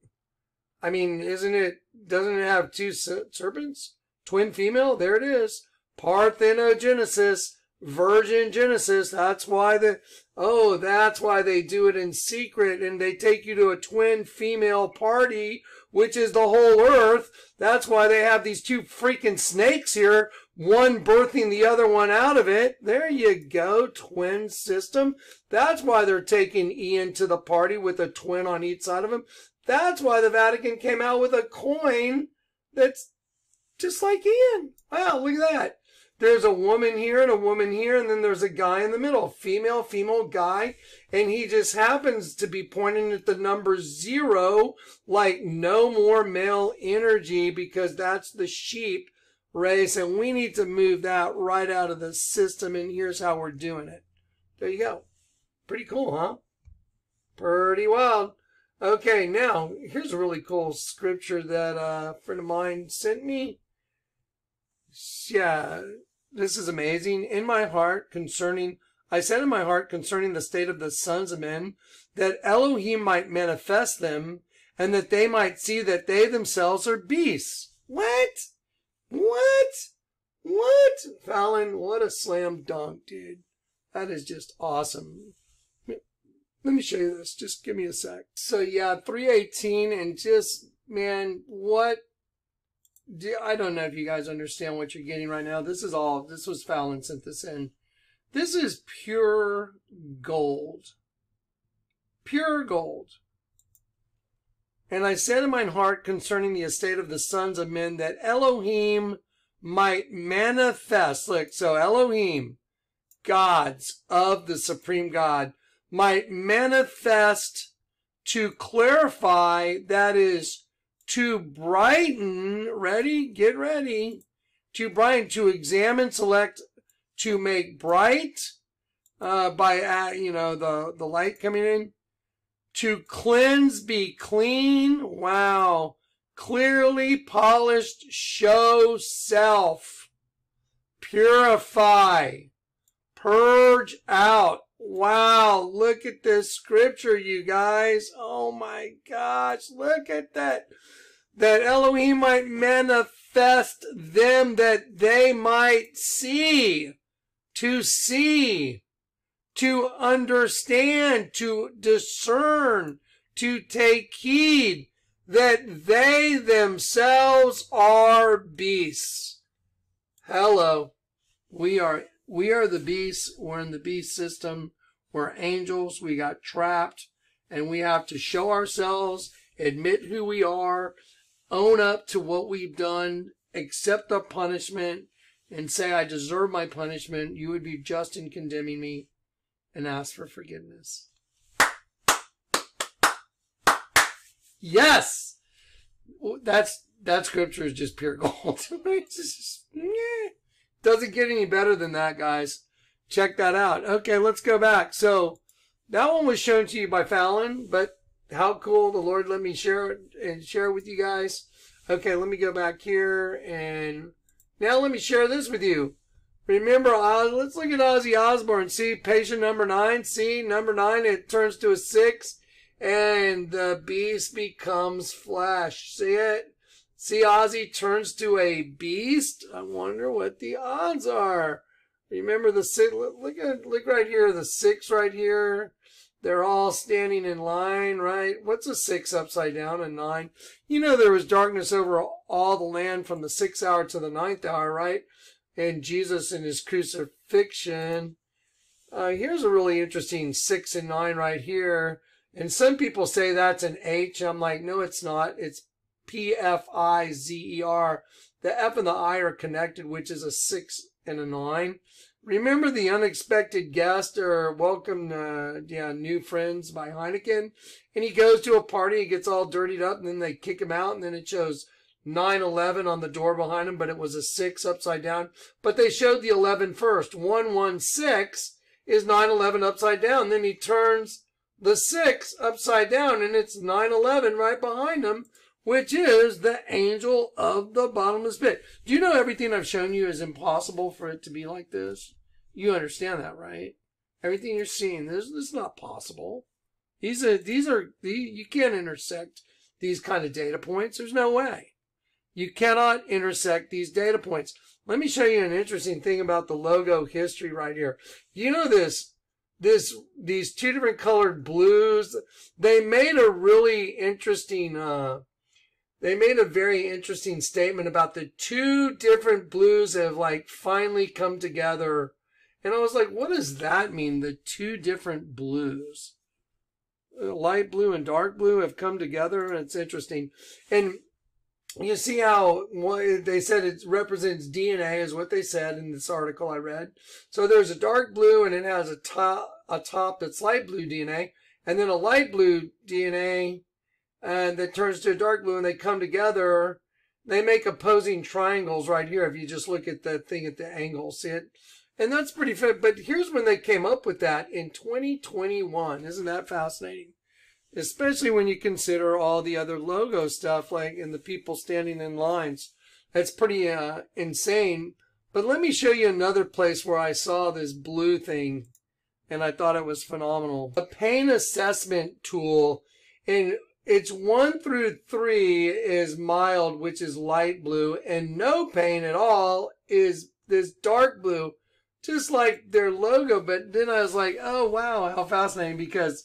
A: I mean, isn't it? Doesn't it have two serpents? Twin female. There it is. Parthenogenesis. Virgin Genesis. That's why the, oh, that's why they do it in secret and they take you to a twin female party, which is the whole earth. That's why they have these two freaking snakes here, one birthing the other one out of it. There you go, twin system. That's why they're taking Ian to the party with a twin on each side of him. That's why the Vatican came out with a coin that's just like Ian. Wow, look at that. There's a woman here and a woman here, and then there's a guy in the middle, female, female guy, and he just happens to be pointing at the number zero, like no more male energy, because that's the sheep race, and we need to move that right out of the system, and here's how we're doing it. There you go. Pretty cool, huh? Pretty wild. Okay, now here's a really cool scripture that a friend of mine sent me. Yeah, this is amazing. In my heart concerning, I said in my heart concerning the state of the sons of men, that Elohim might manifest them, and that they might see that they themselves are beasts. What? What? What? Fallon, what a slam dunk, dude. That is just awesome. Let me show you this. Just give me a sec. So yeah, 318 and just, man, what I don't know if you guys understand what you're getting right now. This is all, this was Fallon sent this in. This is pure gold. Pure gold. And I said in mine heart concerning the estate of the sons of men that Elohim might manifest. Look, so Elohim, gods of the supreme God, might manifest to clarify, that is, to brighten, ready, get ready, to brighten, to examine, select, to make bright, uh, by, uh, you know, the, the light coming in, to cleanse, be clean, wow, clearly polished, show self, purify, purge out, Wow, look at this scripture, you guys. Oh my gosh, look at that. That Elohim might manifest them that they might see, to see, to understand, to discern, to take heed that they themselves are beasts. Hello. We are we are the beasts. We're in the beast system. We're angels. We got trapped and we have to show ourselves, admit who we are, own up to what we've done, accept the punishment and say, I deserve my punishment. You would be just in condemning me and ask for forgiveness. Yes! That's, that scripture is just pure gold. just, yeah. Doesn't get any better than that, guys. Check that out. Okay, let's go back. So that one was shown to you by Fallon, but how cool the Lord let me share it and share it with you guys. Okay, let me go back here and now let me share this with you. Remember, uh, let's look at Ozzy Osbourne. See patient number nine. See number nine, it turns to a six and the beast becomes flesh. See it? See, Ozzy turns to a beast. I wonder what the odds are. Remember the six? Look at look right here. The six right here. They're all standing in line, right? What's a six upside down? and nine. You know there was darkness over all the land from the sixth hour to the ninth hour, right? And Jesus in his crucifixion. Uh, here's a really interesting six and nine right here. And some people say that's an H. I'm like, no, it's not. It's P F I Z E R. The F and the I are connected, which is a six and a nine. Remember the unexpected guest or welcome uh, yeah new friends by Heineken, and he goes to a party, he gets all dirtied up, and then they kick him out, and then it shows 9-11 on the door behind him, but it was a six upside down. But they showed the 11 first. 116 is 9-11 upside down. Then he turns the six upside down, and it's 9-11 right behind him which is the angel of the bottomless pit. Do you know everything I've shown you is impossible for it to be like this? You understand that, right? Everything you're seeing, this, this is not possible. These are, these are, you can't intersect these kind of data points. There's no way. You cannot intersect these data points. Let me show you an interesting thing about the logo history right here. You know this, this, these two different colored blues, they made a really interesting, uh, they made a very interesting statement about the two different blues have like finally come together. And I was like, what does that mean? The two different blues, uh, light blue and dark blue have come together. And it's interesting. And you see how they said it represents DNA is what they said in this article I read. So there's a dark blue and it has a top, a top that's light blue DNA and then a light blue DNA and that turns to a dark blue and they come together. They make opposing triangles right here. If you just look at that thing at the angle, see it? And that's pretty fit. But here's when they came up with that in 2021. Isn't that fascinating? especially when you consider all the other logo stuff, like and the people standing in lines. That's pretty uh, insane. But let me show you another place where I saw this blue thing, and I thought it was phenomenal. A pain assessment tool, and it's one through three is mild, which is light blue, and no pain at all is this dark blue, just like their logo. But then I was like, oh wow, how fascinating! Because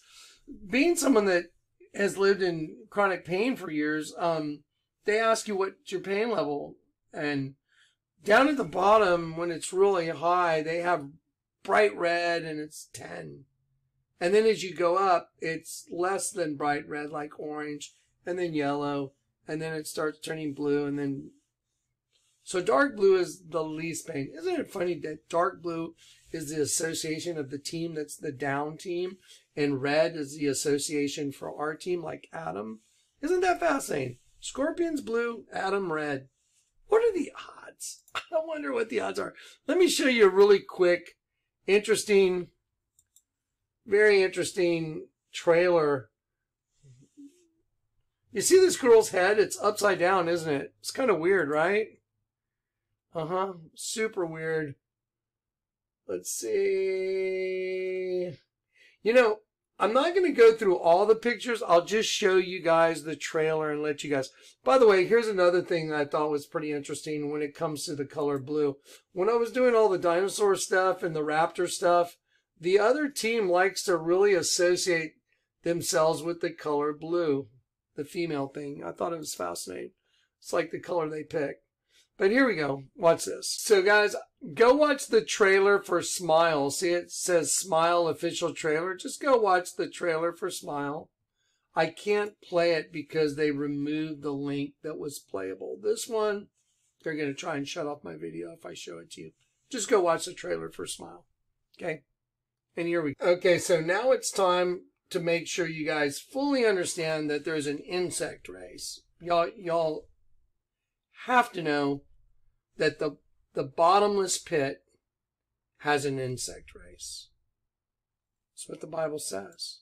A: being someone that has lived in chronic pain for years, um, they ask you what's your pain level, and down at the bottom when it's really high, they have bright red and it's ten, and then as you go up, it's less than bright red, like orange, and then yellow, and then it starts turning blue, and then so dark blue is the least pain. Isn't it funny that dark blue is the association of the team that's the down team, and red is the association for our team, like Adam. Isn't that fascinating? Scorpions blue, Adam red. What are the odds? I wonder what the odds are. Let me show you a really quick, interesting, very interesting trailer. You see this girl's head? It's upside down, isn't it? It's kind of weird, right? Uh huh. Super weird. Let's see. You know, I'm not going to go through all the pictures. I'll just show you guys the trailer and let you guys. By the way, here's another thing I thought was pretty interesting when it comes to the color blue. When I was doing all the dinosaur stuff and the raptor stuff, the other team likes to really associate themselves with the color blue, the female thing. I thought it was fascinating. It's like the color they pick. But here we go. Watch this. So guys, go watch the trailer for Smile. See it says Smile official trailer. Just go watch the trailer for Smile. I can't play it because they removed the link that was playable. This one, they're going to try and shut off my video if I show it to you. Just go watch the trailer for Smile. Okay? And here we go. Okay, so now it's time to make sure you guys fully understand that there's an insect race. Y'all, y'all have to know that the, the bottomless pit has an insect race. That's what the Bible says.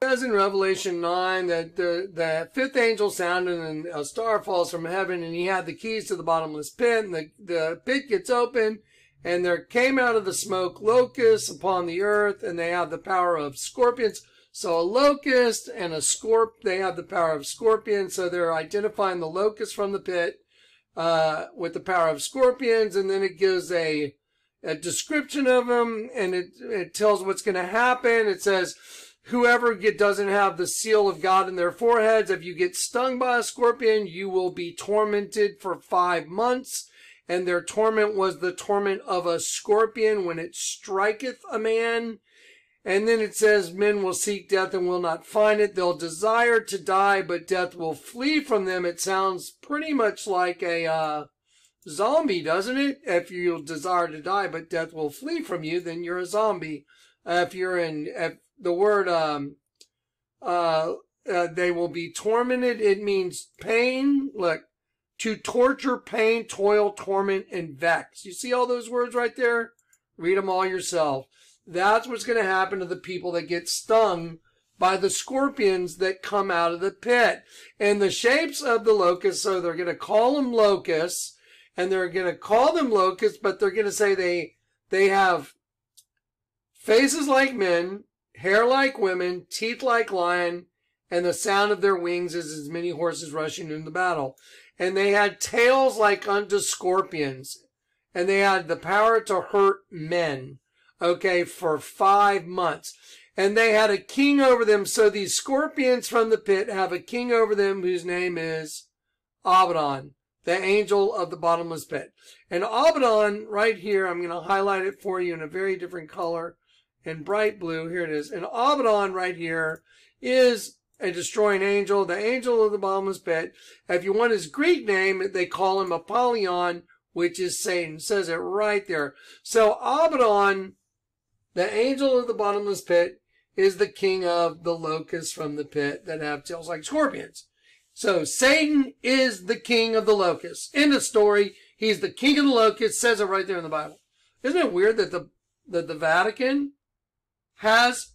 A: It says in Revelation 9 that the, the fifth angel sounded and a star falls from heaven and he had the keys to the bottomless pit and the, the pit gets open and there came out of the smoke locusts upon the earth and they have the power of scorpions. So a locust and a scorp, they have the power of scorpions. So they're identifying the locust from the pit uh, with the power of scorpions, and then it gives a a description of them, and it it tells what's going to happen. It says whoever get, doesn't have the seal of God in their foreheads, if you get stung by a scorpion, you will be tormented for five months. And their torment was the torment of a scorpion when it striketh a man. And then it says, men will seek death and will not find it. They'll desire to die, but death will flee from them. It sounds pretty much like a, uh, zombie, doesn't it? If you desire to die, but death will flee from you, then you're a zombie. Uh, if you're in, if the word, um, uh, uh, they will be tormented. It means pain. Look, to torture, pain, toil, torment, and vex. You see all those words right there? Read them all yourself. That's what's going to happen to the people that get stung by the scorpions that come out of the pit. And the shapes of the locusts, so they're going to call them locusts, and they're going to call them locusts, but they're going to say they, they have faces like men, hair like women, teeth like lion, and the sound of their wings is as many horses rushing into battle. And they had tails like unto scorpions, and they had the power to hurt men, okay, for five months. And they had a king over them, so these scorpions from the pit have a king over them whose name is Abaddon, the angel of the bottomless pit. And Abaddon, right here, I'm going to highlight it for you in a very different color in bright blue. Here it is. And Abaddon right here is a destroying angel, the angel of the bottomless pit. If you want his Greek name, they call him Apollyon, which is Satan. It says it right there. So Abaddon, the angel of the bottomless pit, is the king of the locusts from the pit that have tails like scorpions. So Satan is the king of the locusts. In the story. He's the king of the locusts. Says it right there in the Bible. Isn't it weird that the that the Vatican has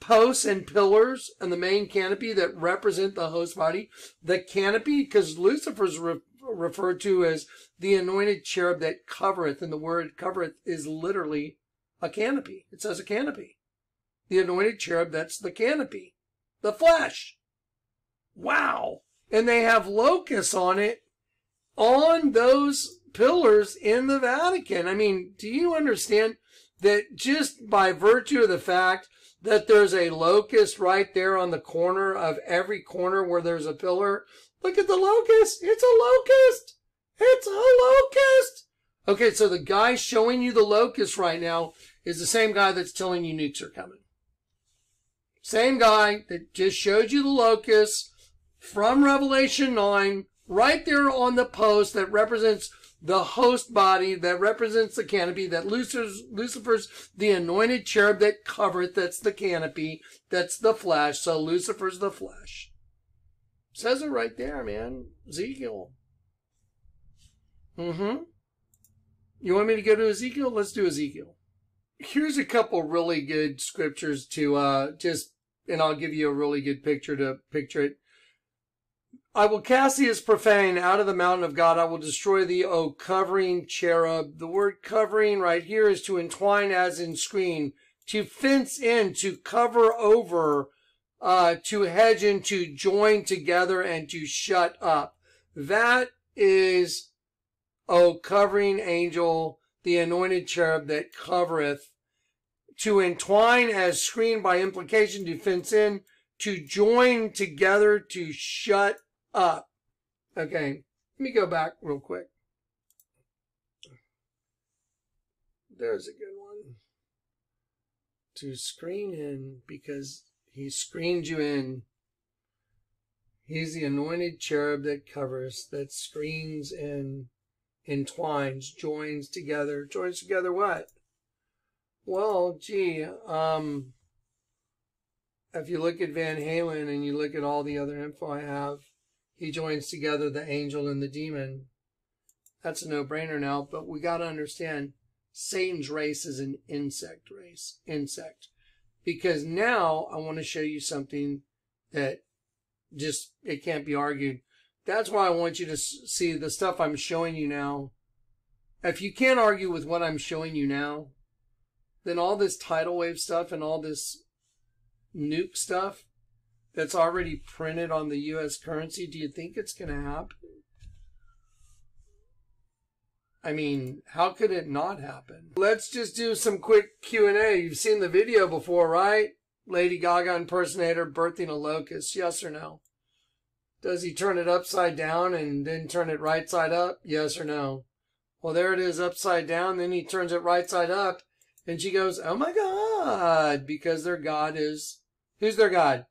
A: posts and pillars and the main canopy that represent the host body. The canopy, because Lucifer's re- referred to as the anointed cherub that covereth, and the word covereth is literally a canopy. It says a canopy. The anointed cherub, that's the canopy. The flesh. Wow. And they have locusts on it, on those pillars in the Vatican. I mean, do you understand that just by virtue of the fact that there's a locust right there on the corner of every corner where there's a pillar. Look at the locust. It's a locust. It's a locust. Okay, so the guy showing you the locust right now is the same guy that's telling you nukes are coming. Same guy that just showed you the locust from Revelation 9 right there on the post that represents the host body that represents the canopy, that Lucifer's, Lucifer's the anointed cherub that covereth, that's the canopy, that's the flesh, so Lucifer's the flesh. Says it right there, man. Ezekiel. Mm-hmm. You want me to go to Ezekiel? Let's do Ezekiel. Here's a couple really good scriptures to uh just and I'll give you a really good picture to picture it. I will cast thee as profane out of the mountain of God. I will destroy thee, O covering cherub. The word covering right here is to entwine as in screen, to fence in, to cover over, uh, to hedge in, to join together, and to shut up. That is, O covering angel, the anointed cherub that covereth, to entwine as screen by implication, to fence in, to join together, to shut up. Okay, let me go back real quick. There's a good one. To screen in because he screened you in. He's the anointed cherub that covers, that screens in, entwines, joins together. Joins together what? Well, gee, um, if you look at Van Halen and you look at all the other info I have, he joins together the angel and the demon. That's a no-brainer now, but we got to understand Satan's race is an insect race, insect. Because now I want to show you something that just, it can't be argued. That's why I want you to see the stuff I'm showing you now. If you can't argue with what I'm showing you now, then all this tidal wave stuff and all this nuke stuff that's already printed on the US currency, do you think it's going to happen? I mean, how could it not happen? Let's just do some quick Q&A. You've seen the video before, right? Lady Gaga impersonator birthing a locust, yes or no? Does he turn it upside down and then turn it right side up? Yes or no? Well, there it is upside down. Then he turns it right side up. And she goes, Oh my God, because their God is, who's their God?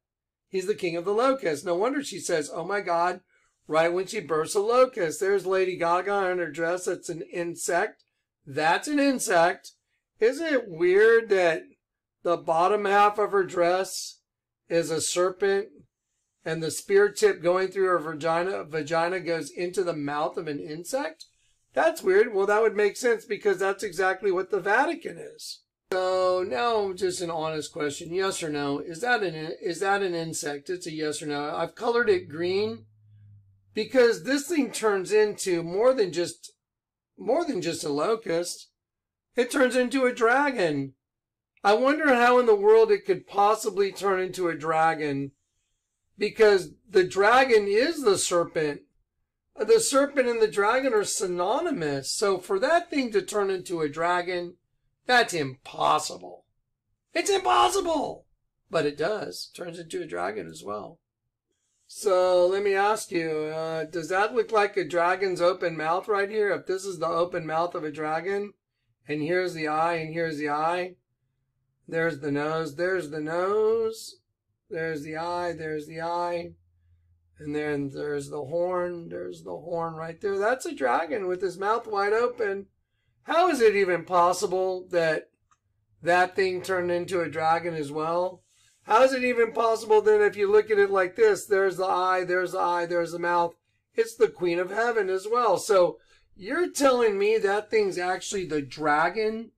A: He's the king of the locusts. No wonder she says, Oh my God, right when she bursts a locust. There's Lady Gaga in her dress. That's an insect. That's an insect. Isn't it weird that the bottom half of her dress is a serpent and the spear tip going through her vagina, vagina goes into the mouth of an insect? That's weird. Well, that would make sense because that's exactly what the Vatican is. So now just an honest question. Yes or no? Is that an, is that an insect? It's a yes or no. I've colored it green because this thing turns into more than just, more than just a locust. It turns into a dragon. I wonder how in the world it could possibly turn into a dragon because the dragon is the serpent. The serpent and the dragon are synonymous. So for that thing to turn into a dragon, that's impossible. It's impossible. But it does. Turns into a dragon as well. So let me ask you, uh, does that look like a dragon's open mouth right here? If this is the open mouth of a dragon, and here's the eye, and here's the eye, there's the nose, there's the nose, there's the eye, there's the eye, and then there's the horn, there's the horn right there. That's a dragon with his mouth wide open. How is it even possible that that thing turned into a dragon as well? How is it even possible then if you look at it like this? There's the eye, there's the eye, there's the mouth. It's the queen of heaven as well. So you're telling me that thing's actually the dragon,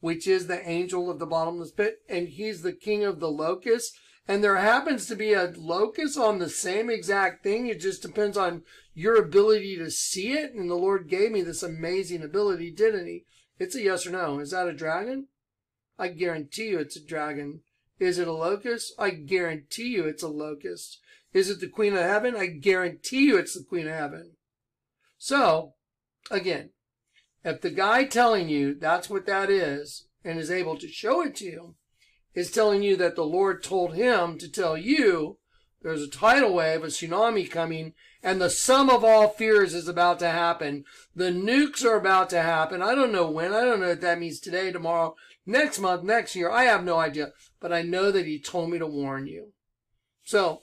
A: which is the angel of the bottomless pit, and he's the king of the locusts. And there happens to be a locust on the same exact thing. It just depends on your ability to see it. And the Lord gave me this amazing ability, didn't he? It's a yes or no. Is that a dragon? I guarantee you it's a dragon. Is it a locust? I guarantee you it's a locust. Is it the Queen of Heaven? I guarantee you it's the Queen of Heaven. So, again, if the guy telling you that's what that is and is able to show it to you is telling you that the Lord told him to tell you there's a tidal wave, a tsunami coming, and the sum of all fears is about to happen. The nukes are about to happen. I don't know when. I don't know if that means today, tomorrow, next month, next year. I have no idea. But I know that he told me to warn you. So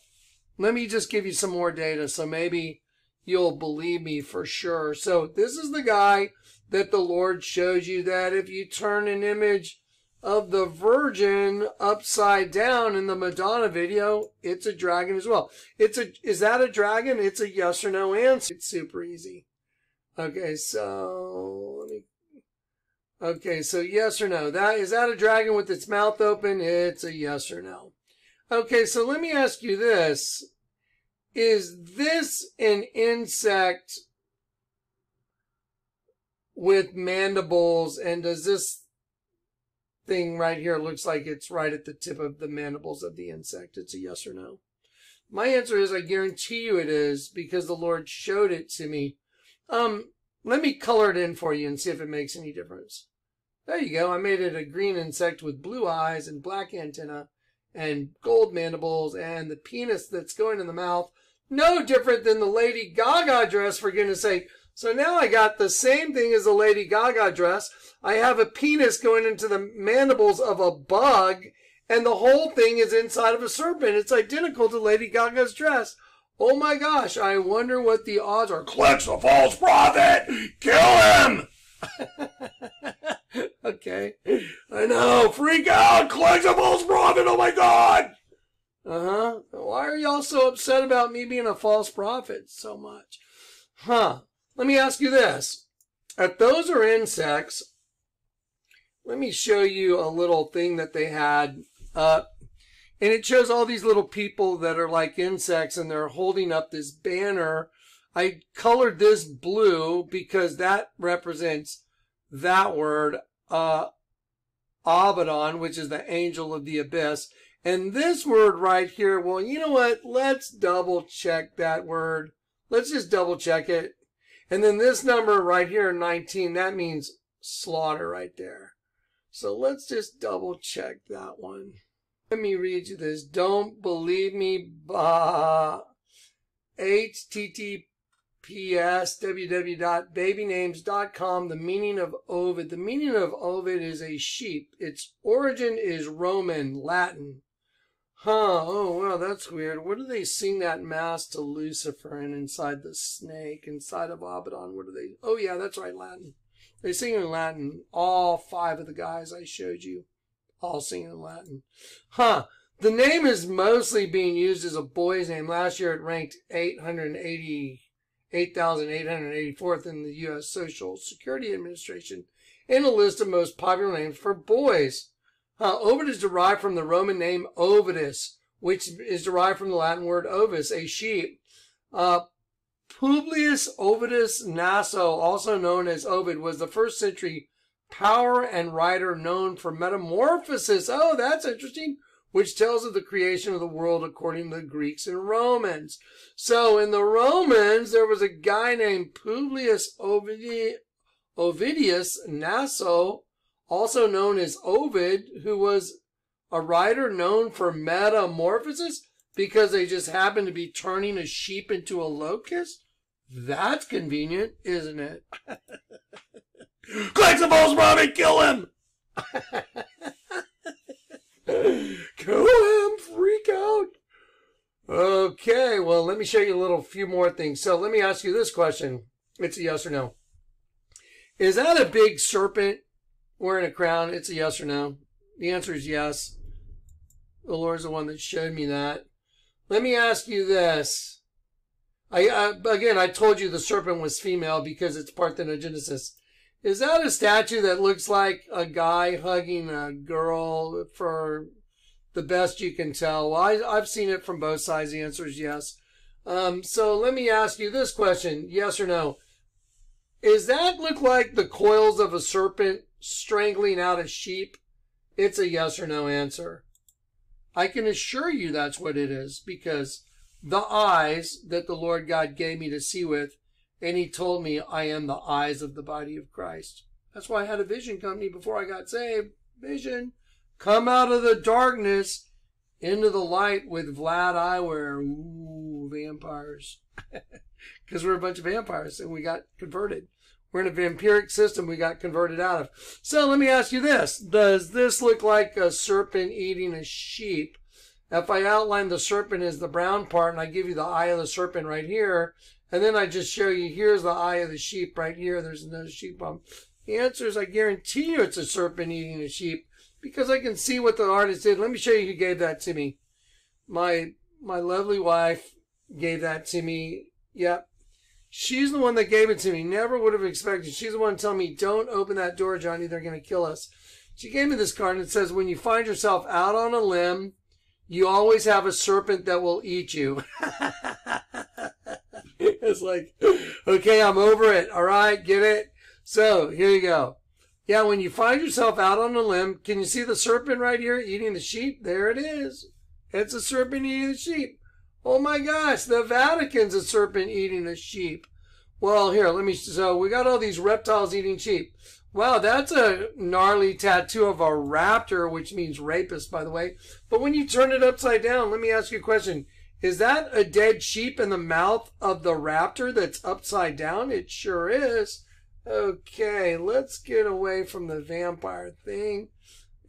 A: let me just give you some more data so maybe you'll believe me for sure. So this is the guy that the Lord shows you that if you turn an image of the Virgin upside down in the Madonna video, it's a dragon as well. It's a, is that a dragon? It's a yes or no answer. It's super easy. Okay, so let me, okay, so yes or no. That, is that a dragon with its mouth open? It's a yes or no. Okay, so let me ask you this. Is this an insect with mandibles and does this thing right here looks like it's right at the tip of the mandibles of the insect. It's a yes or no. My answer is I guarantee you it is because the Lord showed it to me. Um, let me color it in for you and see if it makes any difference. There you go. I made it a green insect with blue eyes and black antenna and gold mandibles and the penis that's going in the mouth. No different than the Lady Gaga dress, for goodness sake. So now I got the same thing as the Lady Gaga dress. I have a penis going into the mandibles of a bug, and the whole thing is inside of a serpent. It's identical to Lady Gaga's dress. Oh my gosh, I wonder what the odds are.
C: Kleck's a false prophet! Kill him!
A: okay.
C: I know, freak out! Kleck's a false prophet, oh my god!
A: Uh huh. Why are y'all so upset about me being a false prophet so much? Huh. Let me ask you this. If those are insects, let me show you a little thing that they had. Uh, and it shows all these little people that are like insects and they're holding up this banner. I colored this blue because that represents that word, uh, Abaddon, which is the angel of the abyss. And this word right here, well, you know what? Let's double check that word. Let's just double check it. And then this number right here, 19, that means slaughter right there. So let's just double check that one. Let me read you this. Don't believe me, bah. HTTPS www.babynames.com. The meaning of Ovid. The meaning of Ovid is a sheep. Its origin is Roman, Latin. Huh, oh, well, that's weird. What do they sing that mass to Lucifer and inside the snake, inside of Abaddon? What do they? Oh, yeah, that's right, Latin. They sing in Latin. All five of the guys I showed you, all sing in Latin. Huh. The name is mostly being used as a boy's name. Last year it ranked 880, 8,884th in the U.S. Social Security Administration in a list of most popular names for boys. Uh, Ovid is derived from the Roman name Ovidius, which is derived from the Latin word ovis, a sheep. Uh, Publius Ovidius Naso, also known as Ovid, was the first century power and writer known for metamorphosis. Oh, that's interesting. which tells of the creation of the world according to the Greeks and Romans. So in the Romans, there was a guy named Publius Ovidi- Ovidius Naso, also known as Ovid, who was a writer known for metamorphosis because they just happened to be turning a sheep into a locust. That's convenient, isn't it?
C: Collect the balls, Robbie! Kill him!
A: Kill him! Freak out! Okay, well, let me show you a little few more things. So let me ask you this question. It's a yes or no. Is that a big serpent wearing a crown? It's a yes or no. The answer is yes. The Lord's the one that showed me that. Let me ask you this. I, I again, I told you the serpent was female because it's parthenogenesis. Is that a statue that looks like a guy hugging a girl for the best you can tell? Well, I, have seen it from both sides. The answer is yes. Um, so let me ask you this question: Yes or no? Is that look like the coils of a serpent strangling out a sheep? It's a yes or no answer. I can assure you that's what it is because the eyes that the Lord God gave me to see with, and He told me I am the eyes of the body of Christ. That's why I had a vision company before I got saved. Vision. Come out of the darkness into the light with Vlad Eyewear. Ooh, vampires. Because we're a bunch of vampires and we got converted. We're in a vampiric system we got converted out of. So let me ask you this. Does this look like a serpent eating a sheep? If I outline the serpent as the brown part and I give you the eye of the serpent right here, and then I just show you here's the eye of the sheep right here, there's no sheep bump. The answer is I guarantee you it's a serpent eating a sheep because I can see what the artist did. Let me show you who gave that to me. My my lovely wife gave that to me. Yep, She's the one that gave it to me. Never would have expected. She's the one telling me, don't open that door, Johnny. They're going to kill us. She gave me this card and it says, when you find yourself out on a limb, you always have a serpent that will eat you. it's like, okay, I'm over it. All right, get it? So here you go. Yeah, when you find yourself out on a limb, can you see the serpent right here eating the sheep? There it is. It's a serpent eating the sheep. Oh my gosh, the Vatican's a serpent eating a sheep. Well, here, let me, so we got all these reptiles eating sheep. Wow, that's a gnarly tattoo of a raptor, which means rapist, by the way. But when you turn it upside down, let me ask you a question. Is that a dead sheep in the mouth of the raptor that's upside down? It sure is. Okay, let's get away from the vampire thing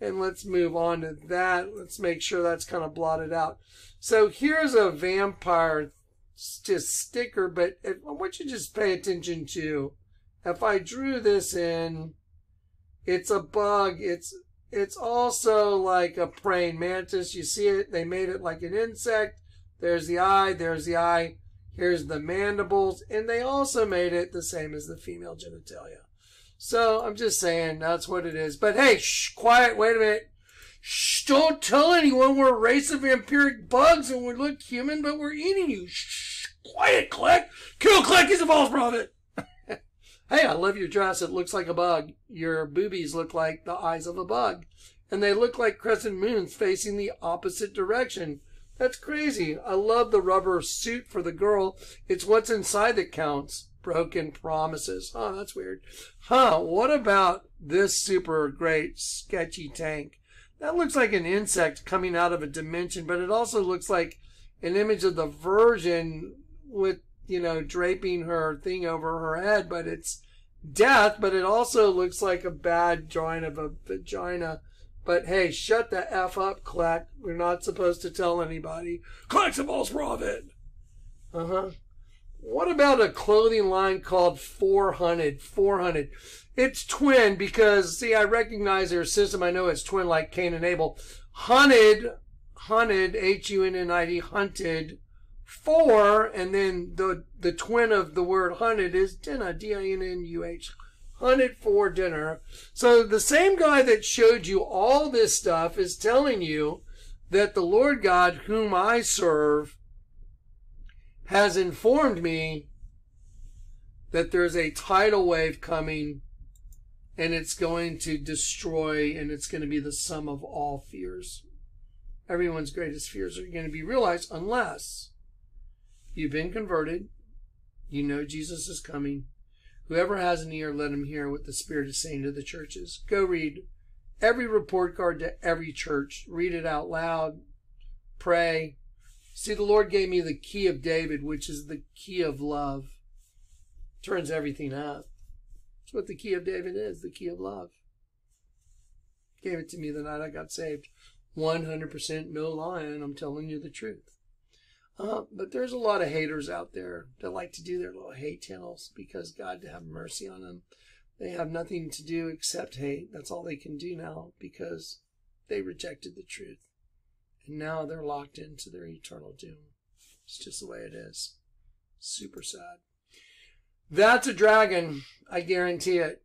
A: and let's move on to that. Let's make sure that's kind of blotted out. So here's a vampire just sticker, but I want you to just pay attention to, if I drew this in, it's a bug. It's, it's also like a praying mantis. You see it? They made it like an insect. There's the eye. There's the eye. Here's the mandibles. And they also made it the same as the female genitalia. So I'm just saying that's what it is. But hey, shh, quiet. Wait a minute. Shh, don't tell anyone we're a race of vampiric bugs and we look human, but we're eating you. Shh, quiet, Kleck. Kill Kleck, he's a false prophet. hey, I love your dress. It looks like a bug. Your boobies look like the eyes of a bug. And they look like crescent moons facing the opposite direction. That's crazy. I love the rubber suit for the girl. It's what's inside that counts. Broken promises. Oh, that's weird. Huh, what about this super great sketchy tank? That looks like an insect coming out of a dimension, but it also looks like an image of the Virgin with, you know, draping her thing over her head, but it's death, but it also looks like a bad drawing of a vagina. But hey, shut the F up, Kleck. We're not supposed to tell anybody.
C: Kleck's a false prophet.
A: Uh huh. What about a clothing line called 400? 400. It's twin because, see, I recognize their system. I know it's twin like Cain and Abel. Hunted, hunted, H-U-N-N-I-D, hunted, for, and then the, the twin of the word hunted is dinner, D-I-N-N-U-H. Hunted for dinner. So the same guy that showed you all this stuff is telling you that the Lord God whom I serve has informed me that there's a tidal wave coming and it's going to destroy and it's going to be the sum of all fears. everyone's greatest fears are going to be realized unless you've been converted, you know Jesus is coming. Whoever has an ear, let him hear what the Spirit is saying to the churches. Go read every report card to every church. Read it out loud. Pray. See, the Lord gave me the key of David, which is the key of love. Turns everything up. That's what the key of David is, the key of love. Gave it to me the night I got saved. 100% no lying. I'm telling you the truth. Uh, but there's a lot of haters out there that like to do their little hate channels because God to have mercy on them. They have nothing to do except hate. That's all they can do now because they rejected the truth. And now they're locked into their eternal doom. It's just the way it is. Super sad. That's a dragon. I guarantee it.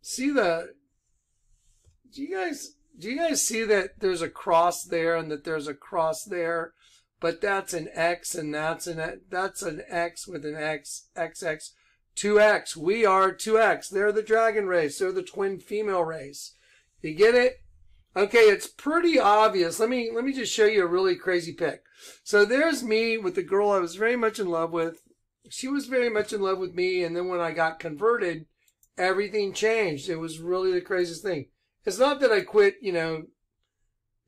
A: See the. Do you guys do you guys see that there's a cross there and that there's a cross there? But that's an X and that's an that's an X with an X XX 2X. We are 2X. They're the dragon race. They're the twin female race. You get it? Okay, it's pretty obvious. Let me let me just show you a really crazy pic. So there's me with the girl I was very much in love with. She was very much in love with me, and then when I got converted, everything changed. It was really the craziest thing. It's not that I quit, you know,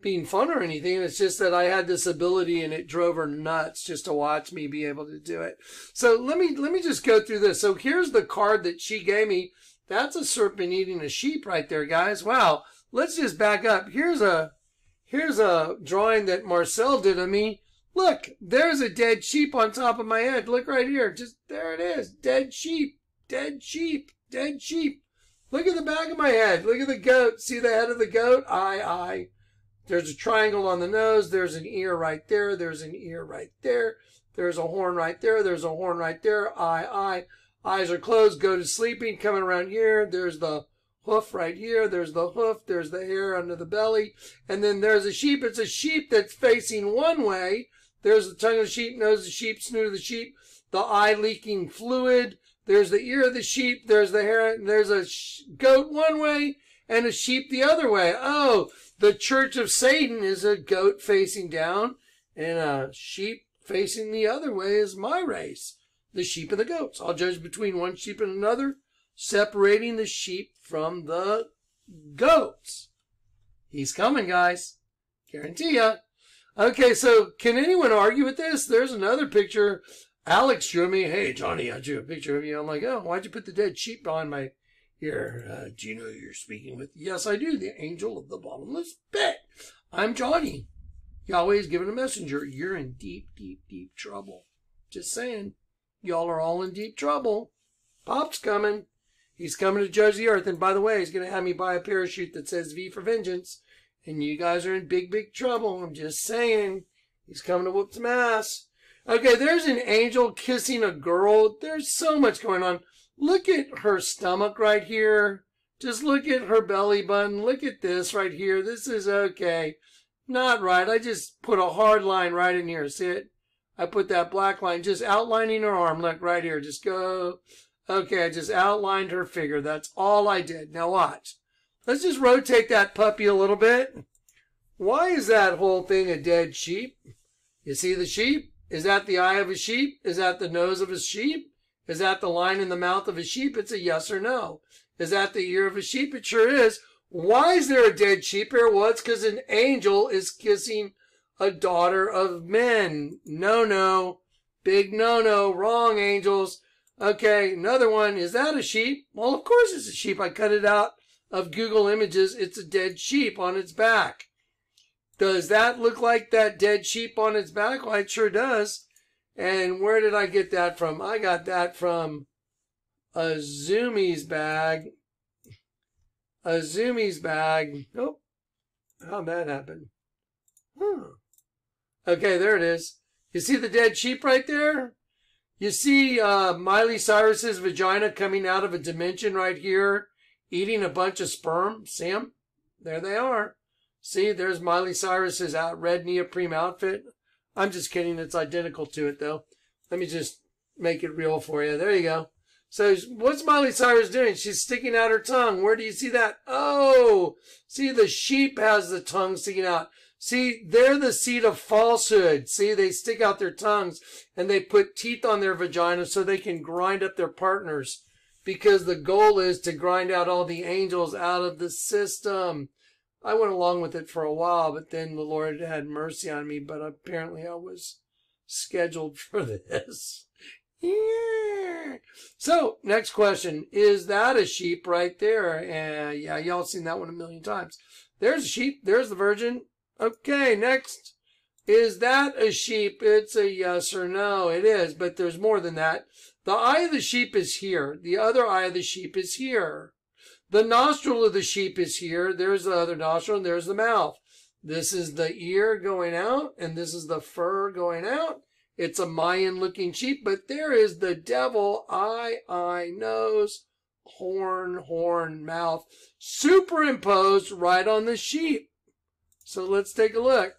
A: being fun or anything. It's just that I had this ability and it drove her nuts just to watch me be able to do it. So let me, let me just go through this. So here's the card that she gave me. That's a serpent eating a sheep right there, guys. Wow. Let's just back up. Here's a, here's a drawing that Marcel did of me. Look, there's a dead sheep on top of my head. Look right here. Just there it is. Dead sheep. Dead sheep. Dead sheep. Look at the back of my head. Look at the goat. See the head of the goat? Eye, eye. There's a triangle on the nose. There's an ear right there. There's an ear right there. There's a horn right there. There's a horn right there. Eye, eye. Eyes are closed. Go to sleeping. Coming around here. There's the hoof right here. There's the hoof. There's the hair under the belly. And then there's a sheep. It's a sheep that's facing one way. There's the tongue of the sheep, nose of the sheep, snoot of the sheep, the eye leaking fluid. There's the ear of the sheep. There's the hair. There's a goat one way and a sheep the other way. Oh, the church of Satan is a goat facing down and a sheep facing the other way is my race. The sheep and the goats. I'll judge between one sheep and another, separating the sheep from the goats. He's coming, guys. Guarantee ya. Okay, so can anyone argue with this? There's another picture Alex drew me, hey, Johnny, I drew a picture of you. I'm like, oh, why'd you put the dead sheep on my here? Uh, do you know who you're speaking with? Yes, I do. The angel of the bottomless pit. I'm Johnny. Yahweh Yahweh's given a messenger. You're in deep, deep, deep trouble. Just saying. Y'all are all in deep trouble. Pop's coming. He's coming to judge the earth. And by the way, he's going to have me buy a parachute that says V for vengeance. And you guys are in big, big trouble. I'm just saying. He's coming to whoop some ass. Okay, there's an angel kissing a girl. There's so much going on. Look at her stomach right here. Just look at her belly button. Look at this right here. This is okay. Not right. I just put a hard line right in here. See it? I put that black line just outlining her arm. Look right here. Just go. Okay, I just outlined her figure. That's all I did. Now watch. Let's just rotate that puppy a little bit. Why is that whole thing a dead sheep? You see the sheep? Is that the eye of a sheep? Is that the nose of a sheep? Is that the line in the mouth of a sheep? It's a yes or no. Is that the ear of a sheep? It sure is. Why is there a dead sheep here? Well, it's because an angel is kissing a daughter of men. No, no. Big no, no. Wrong, angels. Okay, another one. Is that a sheep? Well, of course it's a sheep. I cut it out of Google Images. It's a dead sheep on its back. Does that look like that dead sheep on its back? Well, it sure does. And where did I get that from? I got that from a Zumiez bag. A Zumiez bag. Oh, how'd that happen? Huh. Okay, there it is. You see the dead sheep right there? You see uh, Miley Cyrus's vagina coming out of a dimension right here, eating a bunch of sperm? See 'em? There they are. See, there's Miley Cyrus's out red neoprene outfit. I'm just kidding. It's identical to it though. Let me just make it real for you. There you go. So what's Miley Cyrus doing? She's sticking out her tongue. Where do you see that? Oh, see the sheep has the tongue sticking out. See, they're the seed of falsehood. See, they stick out their tongues and they put teeth on their vagina so they can grind up their partners because the goal is to grind out all the angels out of the system. I went along with it for a while, but then the Lord had mercy on me, but apparently I was scheduled for this. So, next question. Is that a sheep right there? Uh, yeah, y'all seen that one a million times. There's a sheep. There's the virgin. Okay, next. Is that a sheep? It's a yes or no. It is, but there's more than that. The eye of the sheep is here. The other eye of the sheep is here. The nostril of the sheep is here. There's the other nostril and there's the mouth. This is the ear going out and this is the fur going out. It's a Mayan looking sheep, but there is the devil, eye, eye, nose, horn, horn, mouth, superimposed right on the sheep. So let's take a look.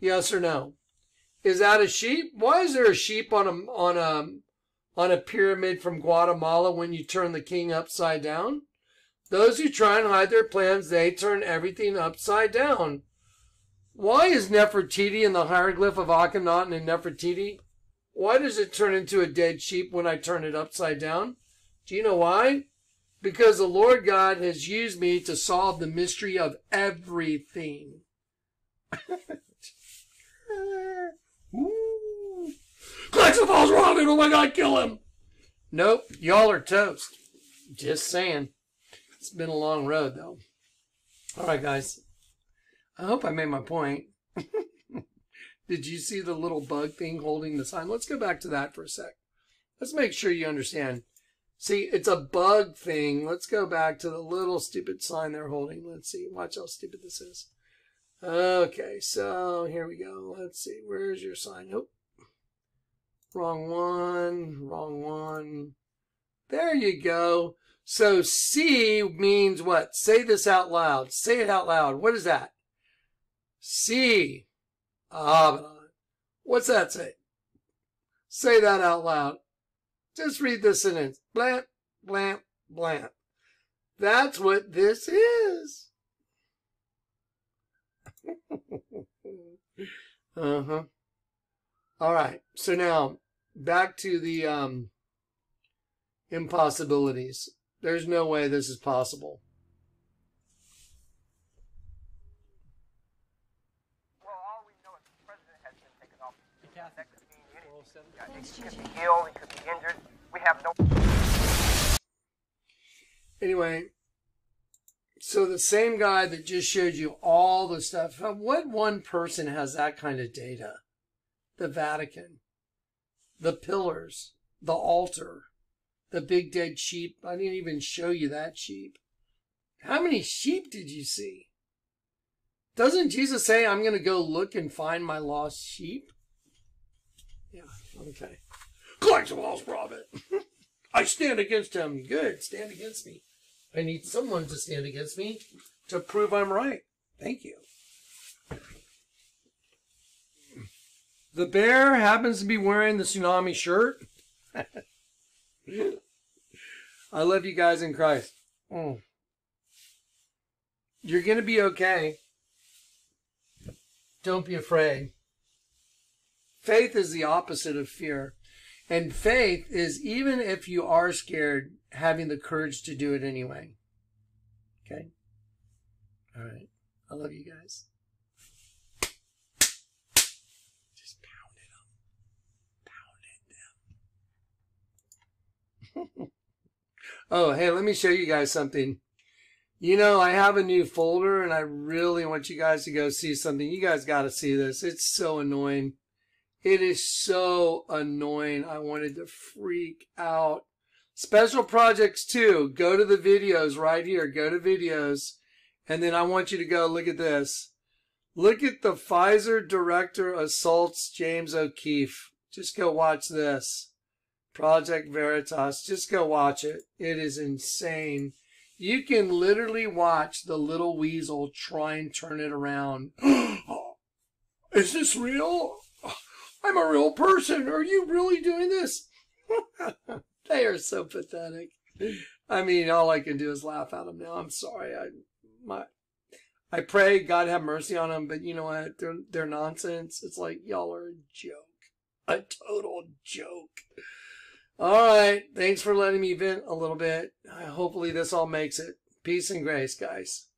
A: Yes or no? Is that a sheep? Why is there a sheep on a, on a, on a pyramid from Guatemala when you turn the king upside down? Those who try and hide their plans, they turn everything upside down. Why is Nefertiti in the hieroglyph of Akhenaten and Nefertiti? Why does it turn into a dead sheep when I turn it upside down? Do you know why? Because the Lord God has used me to solve the mystery of everything.
C: Jackson Falls Robin, oh my god, kill him!
A: Nope, y'all are toast. Just saying. It's been a long road though. Alright guys. I hope I made my point. Did you see the little bug thing holding the sign? Let's go back to that for a sec. Let's make sure you understand. See, it's a bug thing. Let's go back to the little stupid sign they're holding. Let's see. Watch how stupid this is. Okay, so here we go. Let's see. Where's your sign? Nope. Wrong one. Wrong one. There you go. So C means what? Say this out loud. Say it out loud. What is that? C. Abaddon. What's that say? Say that out loud. Just read the sentence. Blamp, blamp, blamp. That's what this is. uh-huh. All right. So now back to the um impossibilities. There's no way this is possible.
B: Well, all we know is the president has been taken off. That could mean anything. Yeah, He could be ill, he could be injured. We have no.
A: Anyway, so the same guy that just showed you all the stuff, what one person has that kind of data? The Vatican, the pillars, the altar, the big dead sheep. I didn't even show you that sheep. How many sheep did you see? Doesn't Jesus say, I'm going to go look and find my lost sheep? Yeah, okay.
C: Collect the Falls Prophet.
A: I stand against him. Good, stand against me. I need someone to stand against me to prove I'm right. Thank you. The bear happens to be wearing the tsunami shirt. I love you guys in Christ. Mm. You're going to be okay. Don't be afraid. Faith is the opposite of fear. And faith is even if you are scared, having the courage to do it anyway. Okay? All right. I love you guys. Just pound it up. Pound it down. Oh, hey, let me show you guys something. You know, I have a new folder and I really want you guys to go see something. You guys got to see this. It's so annoying. It is so annoying. I wanted to freak out. Special projects too. Go to the videos right here. Go to videos. And then I want you to go look at this. Look at the Pfizer director assaults James O'Keefe. Just go watch this. Project Veritas. Just go watch it. It is insane. You can literally watch the little weasel try and turn it around.
C: Oh, is this real? I'm a real person. Are you really doing this?
A: they are so pathetic. I mean, all I can do is laugh at them now. I'm sorry. I my I pray God have mercy on them, but you know what? They're, they're nonsense. It's like, y'all are a joke. A total joke. All right. Thanks for letting me vent a little bit. Hopefully this all makes it. Peace and grace, guys.